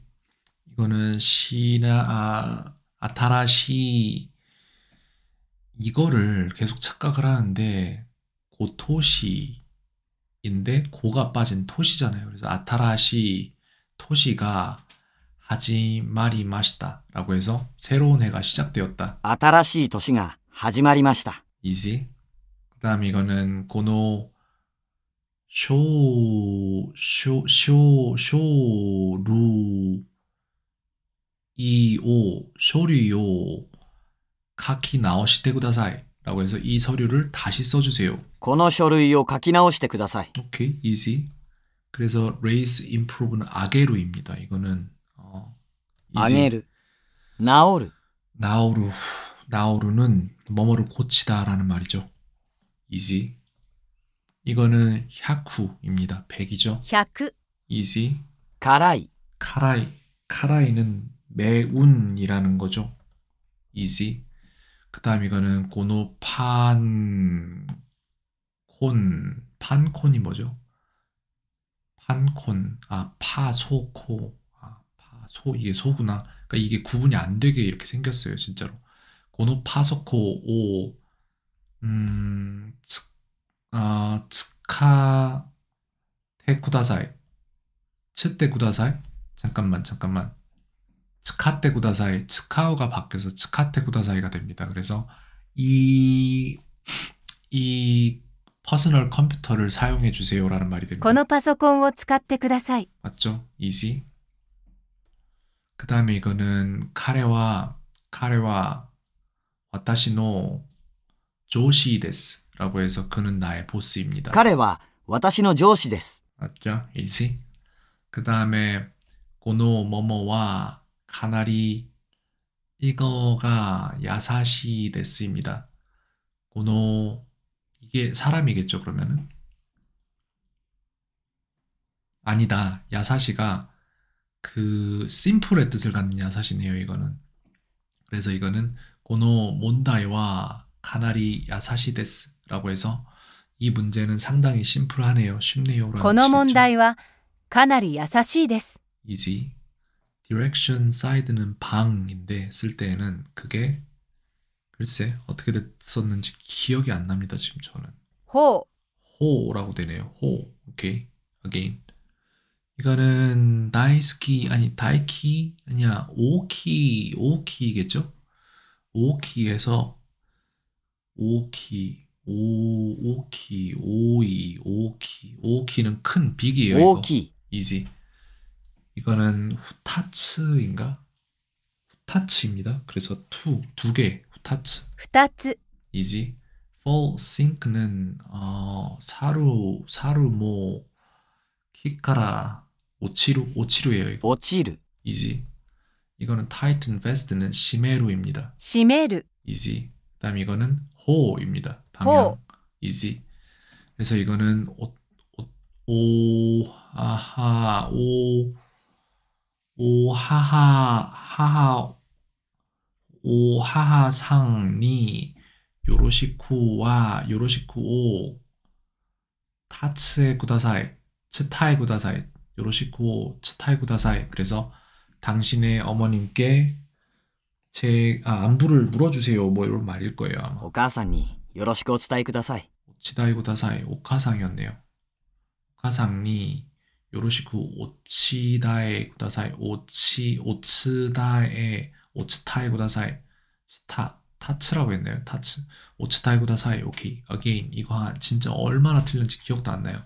Speaker 1: 이거는 시나 아, 아타라시 이거를 계속 착각을 하는데 고토시인데 고가 빠진 토시잖아요. 그래서 아타라시 토시가 하지 말이 마시다라고 해서 새로운 해가 시작되었다.
Speaker 2: 아타라시 토시가 하지 말이 마시다.
Speaker 1: 이지 그 다음 이거는 고노 쇼, 쇼, 쇼, 쇼루 이오, 쇼류요 카키 나오시테 구다사이 라고 해서 이 서류를 다시 써주세요.
Speaker 2: この書類を書き直してください。
Speaker 1: 오케이, easy. 그래서 raise improve는 아게루입니다. 이거는 어,
Speaker 2: あ
Speaker 1: easy.
Speaker 2: げる。治る。
Speaker 1: 나오루, 나오루는 뭐뭐를 고치다라는 말이죠. Easy. 이거는 샤쿠입니다. 100이죠. 100、easy.
Speaker 2: 辛い。
Speaker 1: 카라이, 카라이는 매운이라는 거죠. easy. 그 다음 이거는 고노 판, 콘, 판콘이 뭐죠? 판콘, 아, 파소코, 아, 파소, 이게 소구나. 그러니까 이게 구분이 안 되게 이렇게 생겼어요, 진짜로. 고노 파소코, 오, 음, 츠, 아, 츠카, 테쿠다사이. 츠테 구다사이? 잠깐만, 잠깐만. 츠카테 구다사이, 츠카오가 바뀌어서 츠카테 구다사이가 됩니다. 그래서 이, 이 퍼스널 컴퓨터를 사용해 주세요라는 말이 됩니다.
Speaker 3: このパソコンを使ってください。
Speaker 1: 맞죠? easy. 그 다음에 이거는 카레와, 카레와, 와타시노 조시 데스라고 해서 그는 나의 보스입니다.
Speaker 2: 彼は私の上司です。
Speaker 1: 맞죠? easy. 그 다음에 고노 뭐뭐와 카나리 이거가 야사시 데스입니다. 고노 이게 사람이겠죠 그러면은? 아니다. 야사시가 그 심플의 뜻을 갖는 야사시네요 이거는. 그래서 이거는 고노 몬다이와 카나리 야사시 데스라고 해서 이 문제는 상당히 심플하네요. 쉽네요라는
Speaker 3: この
Speaker 1: 뜻이겠죠.
Speaker 3: 問題はかなり優しいです。
Speaker 1: easy. direction side는 방인데 쓸 때에는 그게 글쎄 어떻게 됐었는지 기억이 안 납니다 지금 저는.
Speaker 3: ほう、
Speaker 1: 호라고 되네요. 호. 오케이. again. 이거는 다이스키 아니 다이키 아니야 오키 오키겠죠? 오키에서 오키 오 오키 오이 오키 오키는 큰 빅이에요.
Speaker 2: 오키
Speaker 1: 이지 이거는 후타츠인가? 후타츠입니다. 그래서 two 두개 二つ.
Speaker 3: 二つ
Speaker 1: easy. fall sink는 어, 사루 사루모 키카라 오치루 오치루예요. 이거.
Speaker 2: 落ちる
Speaker 1: easy. 이거는 tight vest는 締める입니다.
Speaker 3: 締める
Speaker 1: easy. 그다음 이거는 方입니다. 방향.
Speaker 3: 호.
Speaker 1: 이지. 그래서 이거는 오, 오, 오 아하 오 오 하하 하하 오 하하 상 니 요로시쿠와 요로시쿠 오 타츠에 구다사이 츠타에 구다사이 요로시쿠 오 츠타에 구다사이 그래서 당신의 어머님께 제 아, 안부를 물어주세요. 뭐 이런 말일 거예요.
Speaker 2: 오카상이 よろしくお伝えください.
Speaker 1: お伝えください. 오카상이었네요. お母さんによろしくお伝えください. おち お伝え お伝えください. た たつ라고 했나요? たつ. お伝えください. 오케이. again 이거 진짜 얼마나 틀렸는지 기억도 안 나요.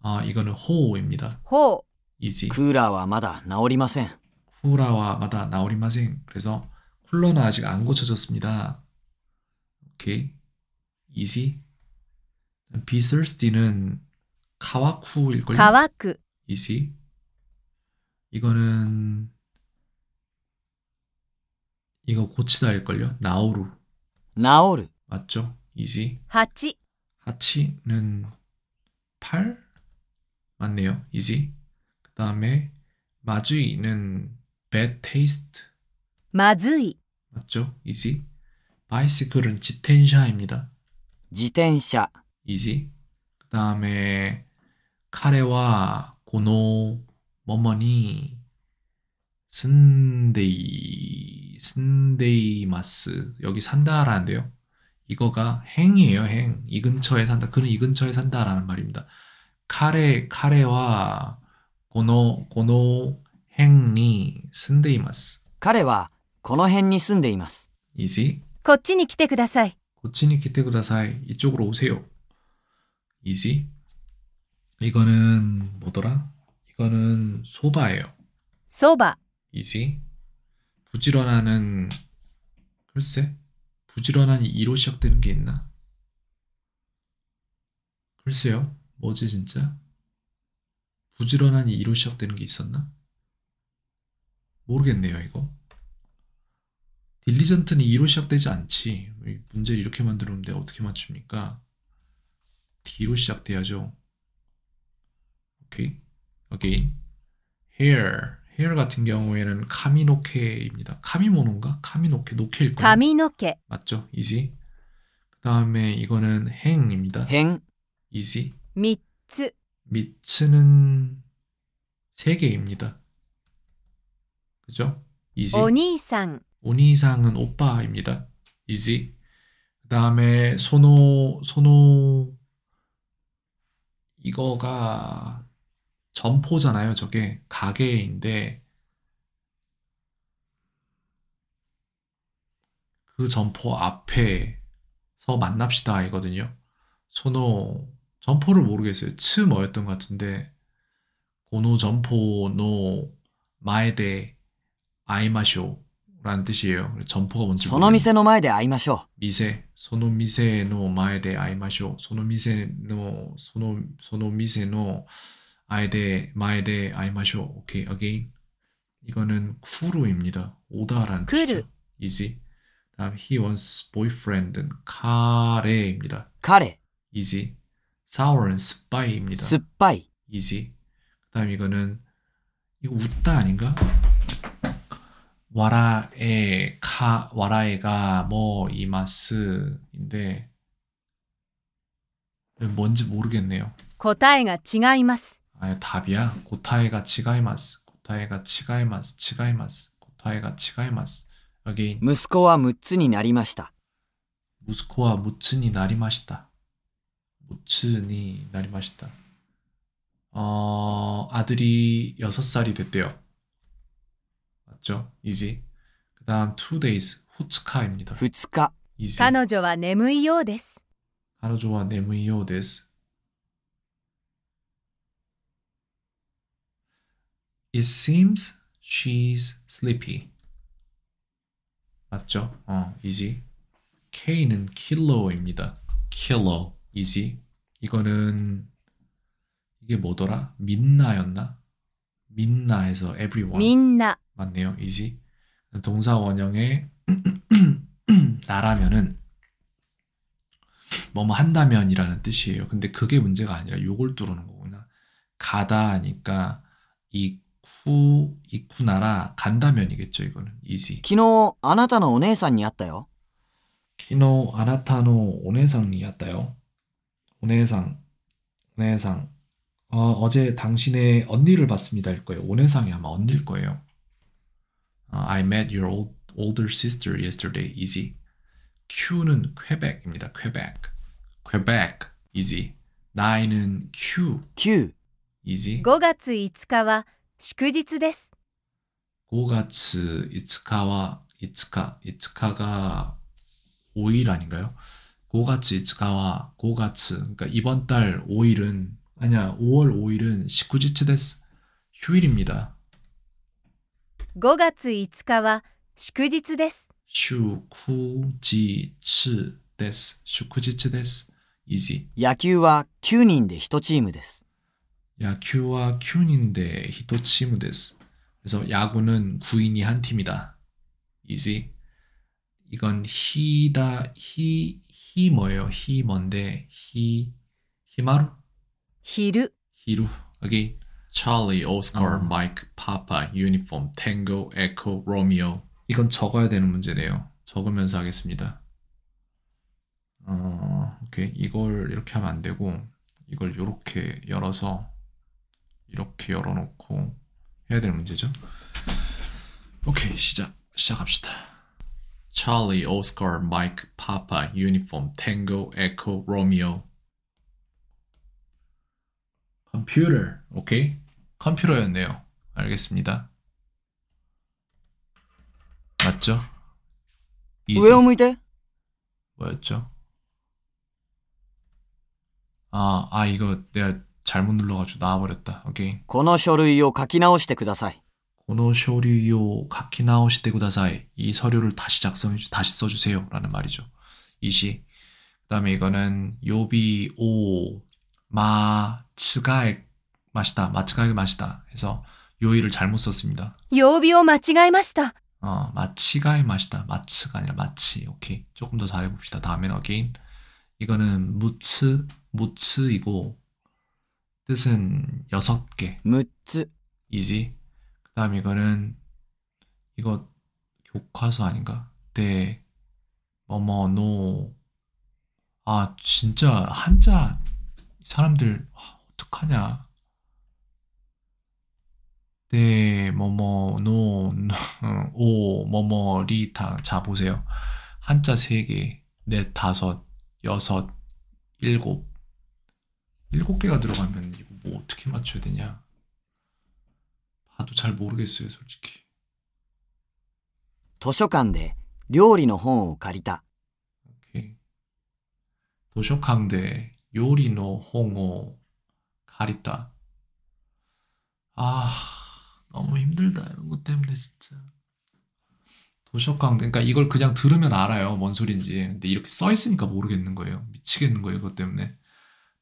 Speaker 1: 아, 이거는 方입니다.
Speaker 2: 方. easy. 車はまだ直りません.
Speaker 1: 車はまだ直りません. 그래서 콜러는 아직 안 고쳐졌습니다. 오케이. easy. be thirsty는 카와쿠일걸요? 가와쿠. easy. 이거는 이거 고치다일걸요? 나오루.
Speaker 2: 나오루.
Speaker 1: 맞죠? easy.
Speaker 3: 하치.
Speaker 1: 하치는 팔? 맞네요. easy. 그 다음에 마주이는 bad taste
Speaker 3: まずい。
Speaker 1: 맞죠? easy. bicycle은 지텐샤입니다.
Speaker 2: 自転車
Speaker 1: easy. 그다음에 카레와 고노 뭐뭐니 쓴데이 쓴데이마스 여기 산다라는데요. 이거가 행이에요, 행. 이 근처에 산다. 그는 이 근처에 산다라는 말입니다. 카레 카레와 고노 고노 행니 쓴데이마스.
Speaker 2: 彼はこの辺に住んでいます
Speaker 1: easy.
Speaker 3: こっちに来てください。
Speaker 1: 고치니 기테 구다사이 이쪽으로 오세요. easy. 이거는 뭐더라? 이거는 소바예요.
Speaker 3: そば。
Speaker 1: easy. 부지런하는 글쎄 부지런한 이로 시작되는 게 있나? 글쎄요. 뭐지 진짜? 부지런한 이로 시작되는 게 있었나? 모르겠네요 이거. 딜리전트는 2로 시작되지 않지. 문제를 이렇게 만들었는데 어떻게 맞춥니까? D로 시작돼야죠. 오케이. again hair. 같은 경우에는 카미노케입니다. 카미모노인가? 카미노케 노케일 거예요.
Speaker 3: 카미노케.
Speaker 1: 맞죠? easy 그 다음에 이거는 へん입니다. へ
Speaker 3: ん easy
Speaker 1: 미츠. 三つ는 세 개입니다. 그죠? easy.
Speaker 3: お兄さん.
Speaker 1: 오니상은 오빠입니다. easy. 그다음에 その その 이거가 점포잖아요. 저게 가게인데 그 점포 앞에서 만납시다 이거든요. その 점포를 모르겠어요. つ 뭐였던 것 같은데 この 점포 の前で 아이마쇼라는 뜻이에요. 그래서 점포가 뭔지
Speaker 2: その店の前で会いましょ
Speaker 1: 미세, その店の前で会いましょう。その店の、その、その店の前で、前で会いましょう。오케이, again. 이거는 쿠루입니다. 오다라는
Speaker 3: 쿠루.
Speaker 1: 뜻이죠. easy. 다음 he wants boyfriend은 카레입니다.
Speaker 2: う彼
Speaker 1: easy. sour은 스파이입니다.
Speaker 2: 酸っぱい
Speaker 1: easy. 그다음 이거는 이거 웃다 아닌가? 와라에 카 와라에가 뭐 이마스인데 뭔지 모르겠네요.
Speaker 3: 答えが違います。
Speaker 1: 아 답이야. 고타에가 치가이마스. 고타에가 치가이마스. 치가이마스. 고타에가 치가이마스. 여기
Speaker 2: 息子は6つになりました
Speaker 1: 무스코와 무츠니 나리마시다. 무츠니 나리마시다. 어, 아들이 6살이 됐대요. 맞죠? 이지. 그 다음 two days, 후츠카입니다.
Speaker 2: 2日
Speaker 1: 이지.
Speaker 3: 彼女は眠いようです。
Speaker 1: 하루조와 네무이요 데스. It seems she's sleepy. 맞죠? 어, easy. K는 킬러입니다. 킬러, easy. 이거는 이게 뭐더라? 민나였나? 민나에서 everyone.
Speaker 3: みんな。
Speaker 1: 맞네요. easy. 동사 원형에 나라면은 뭐뭐 한다면이라는 뜻이에요. 근데 그게 문제가 아니라 요걸 뚫는 거구나. 가다 하니까 이쿠 이쿠나라 간다면이겠죠. 이거는 easy.
Speaker 2: 昨日あなたのお姉さんに会ったよ
Speaker 1: 키노 아나타노 오네상이었다요. 오네상 오네상 어, 어제 당신의 언니를 봤습니다일 거예요. 오네상이 아마 언니일 거예요. 어, I met your old, older sister yesterday. easy. Q는 퀘벡입니다. 퀘벡. 퀘벡. easy. 나이는 Q.
Speaker 2: 9
Speaker 1: easy.
Speaker 3: 5月5日は祝日です。
Speaker 1: 5月 이츠카와 이츠카. 이츠카가 5일 아닌가요? 5月 이츠카와 5月 그러니까 이번 달 5일은 아니야 5월 5일은 시쿠지츠 데스 휴일입니다.
Speaker 3: 5月5日は祝日です。
Speaker 1: 슈쿠지츠 데스 슈쿠지츠 데스 이지
Speaker 2: 野球は9人で1チームです
Speaker 1: 야큐와 큐인데 히토치무 데스 그래서 야구는 9인이 한 팀이다. 이지 이건 히다 히, 히 뭐예요? 히 뭔데? 히 히마루?
Speaker 3: 昼。
Speaker 1: 히루. 여기 Charlie, Oscar,
Speaker 2: 어.
Speaker 1: Mike, Papa, Uniform, Tango, Echo, Romeo. 이건 적어야 되는 문제네요. 적으면서 하겠습니다. 어, 오케이. 이걸 이렇게 하면 안 되고, 이걸 이렇게 열어서, 이렇게 열어놓고 해야 되는 문제죠. 오케이. 시작. 시작합시다. Charlie, Oscar, Mike, Papa, Uniform, Tango, Echo, Romeo. 컴퓨터. 오케이. 컴퓨터였네요. 알겠습니다. 맞죠?
Speaker 2: 上を向いて
Speaker 1: 뭐였죠? 아, 아, 이거 내가 잘못 눌러가지고 나와버렸다. 오케이.
Speaker 2: この書類を書き直してください。
Speaker 1: 고노 쇼류요 가키 나오시대 구다사이. 이 서류를 다시 작성해 주 다시 써 주세요. 라는 말이죠. 이시. 그다음에 이거는 요비 오 마츠가의 맛있다. 마치가게 맛있다. 해서 요이를 잘못 썼습니다.
Speaker 3: 曜日を間違えました.
Speaker 1: 어, 마치가이 맛이다. 마츠가 아니라 마치. 오케이. 조금 더 잘해 봅시다. 다음엔 again. 이거는 六つ, 六つ이고 뜻은 여섯 개.
Speaker 2: 무츠.
Speaker 1: 이지. 그다음 이거는 이거 교과서 아닌가? 네. 뭐뭐 の. 아, 진짜 한자 사람들 와, 어떡하냐. 네, 뭐뭐, 노, 노, 오, 뭐뭐, 리, 다. 자, 보세요. 한자 세 개, 넷, 다섯, 여섯, 일곱. 일곱 개가 들어가면 이거 뭐 어떻게 맞춰야 되냐? 봐도 잘 모르겠어요, 솔직히.
Speaker 2: 図書館で料理の本を借りた。
Speaker 1: 오케이. 도쇼캉데 요리노 홍오 가리다. 아, 너무 힘들다. 이런 것 때문에 진짜. 도쇼캉데, 그러니까 이걸 그냥 들으면 알아요. 뭔 소린지. 근데 이렇게 써 있으니까 모르겠는 거예요. 미치겠는 거예요. 이것 때문에.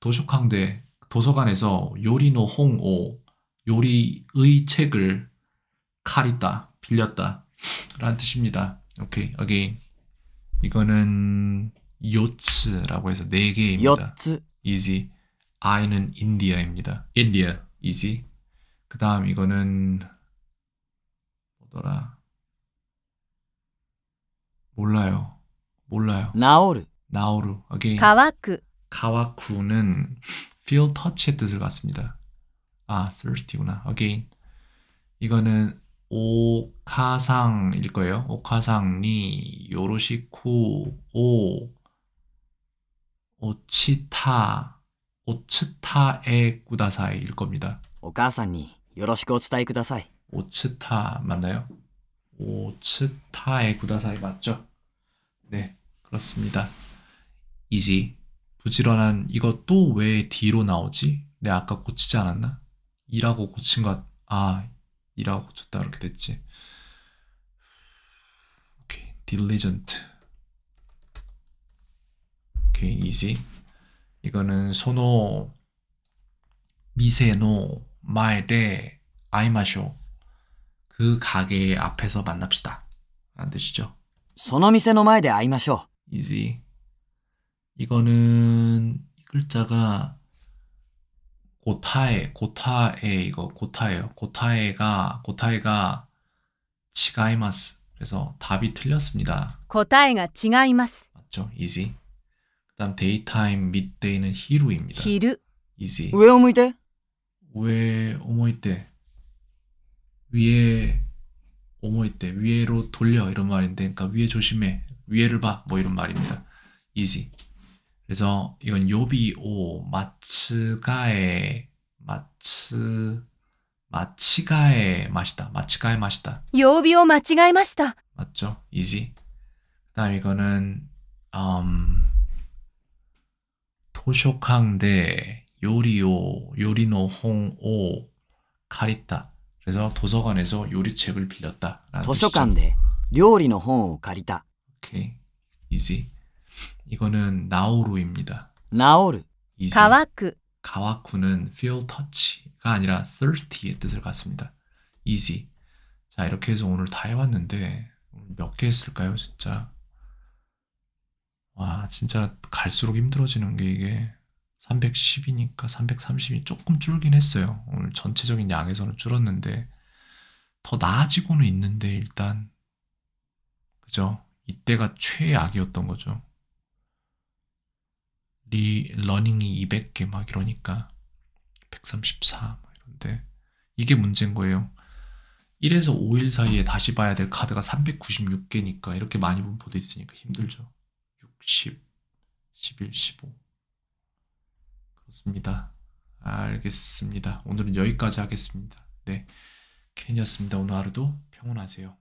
Speaker 1: 도쇼캉데, 도서관에서 요리노 홍오, 요리의 책을 카리다, 빌렸다. 라는 뜻입니다. 오케이, again. 이거는 요츠라고 해서
Speaker 2: 네4
Speaker 1: 개입니다. つ。easy. I는 인디아입니다. India, easy. 그 다음 이거는 뭐더라? 몰라요. 몰라요.
Speaker 2: 나오루.
Speaker 1: 나오루.
Speaker 3: 오케이.
Speaker 1: 가와쿠. 가와쿠는 feel touch의 뜻을 갖습니다 아, thirsty구나. again. 이거는 오카상일 거예요. 오카상니 요로시쿠 오 오치타 오츠타에 구다사이일 겁니다.
Speaker 2: 오카상니 よろしくお伝えください。
Speaker 1: 오츠타 맞나요? 오츠타에 구다사이 맞죠? 네, 그렇습니다. 이지 부지런한 이거 또 왜 D로 나오지? 내가 아까 고치지 않았나? 이라고 고친 것, 아, 이라고 고쳤다 그렇게 됐지. 오케이, diligent. 오케이, easy. 이거는 소노 미세노 마에데 아이마쇼. 그 가게 앞에서 만납시다. 라는 뜻이죠.
Speaker 2: その店の前で会いましょ
Speaker 1: easy. 이거는 이 글자가 고타에 고타에 이거 고타예요. 고타에가 고타에가 치가이마스. 그래서 답이 틀렸습니다.
Speaker 3: 答えが違います。
Speaker 1: 맞죠? easy. 그다음 데이타임 midday는 히루입니다.
Speaker 3: 昼、
Speaker 1: easy.
Speaker 2: う。上を向い て。
Speaker 1: 왜 오모이때 위에 오모이때 위에로 돌려 이런 말인데 그러니까 위에 조심해 위에를 봐 뭐 이런 말입니다. easy. 그래서 이건 요비오 마츠가의 마츠 마치가의 맛이다. 마치가의 맛이다.
Speaker 3: 曜日を間違えました。
Speaker 1: 맞죠? easy. 그다음 이거는 음 도쇼캉데 요리요, 요리노 홍오 가리다. 그래서 도서관에서 요리책을 빌렸다.
Speaker 2: 도서관에 요리노 홍오 가리다.
Speaker 1: 오케이. 이지. 이거는 나오루입니다. 나오루.
Speaker 3: 가와쿠.
Speaker 1: 가와쿠는 feel touch가 아니라 thirsty의 뜻을 갖습니다. 이지. 자, 이렇게 해서 오늘 다 해왔는데 몇 개 했을까요, 진짜? 와, 진짜 갈수록 힘들어지는 게 이게 310이니까 330이 조금 줄긴 했어요. 오늘 전체적인 양에서는 줄었는데 더 나아지고는 있는데 일단 그죠? 이때가 최악이었던 거죠. relearning이 200개 막 이러니까 134 막 이런데 이게 문제인 거예요. 1에서 5일 사이에 다시 봐야 될 카드가 396개니까 이렇게 많이 분포돼 있으니까 힘들죠. 60, 11, 15 그렇습니다. 알겠습니다. 오늘은 여기까지 하겠습니다. 네, 캔이었습니다. 오늘 하루도 평온하세요.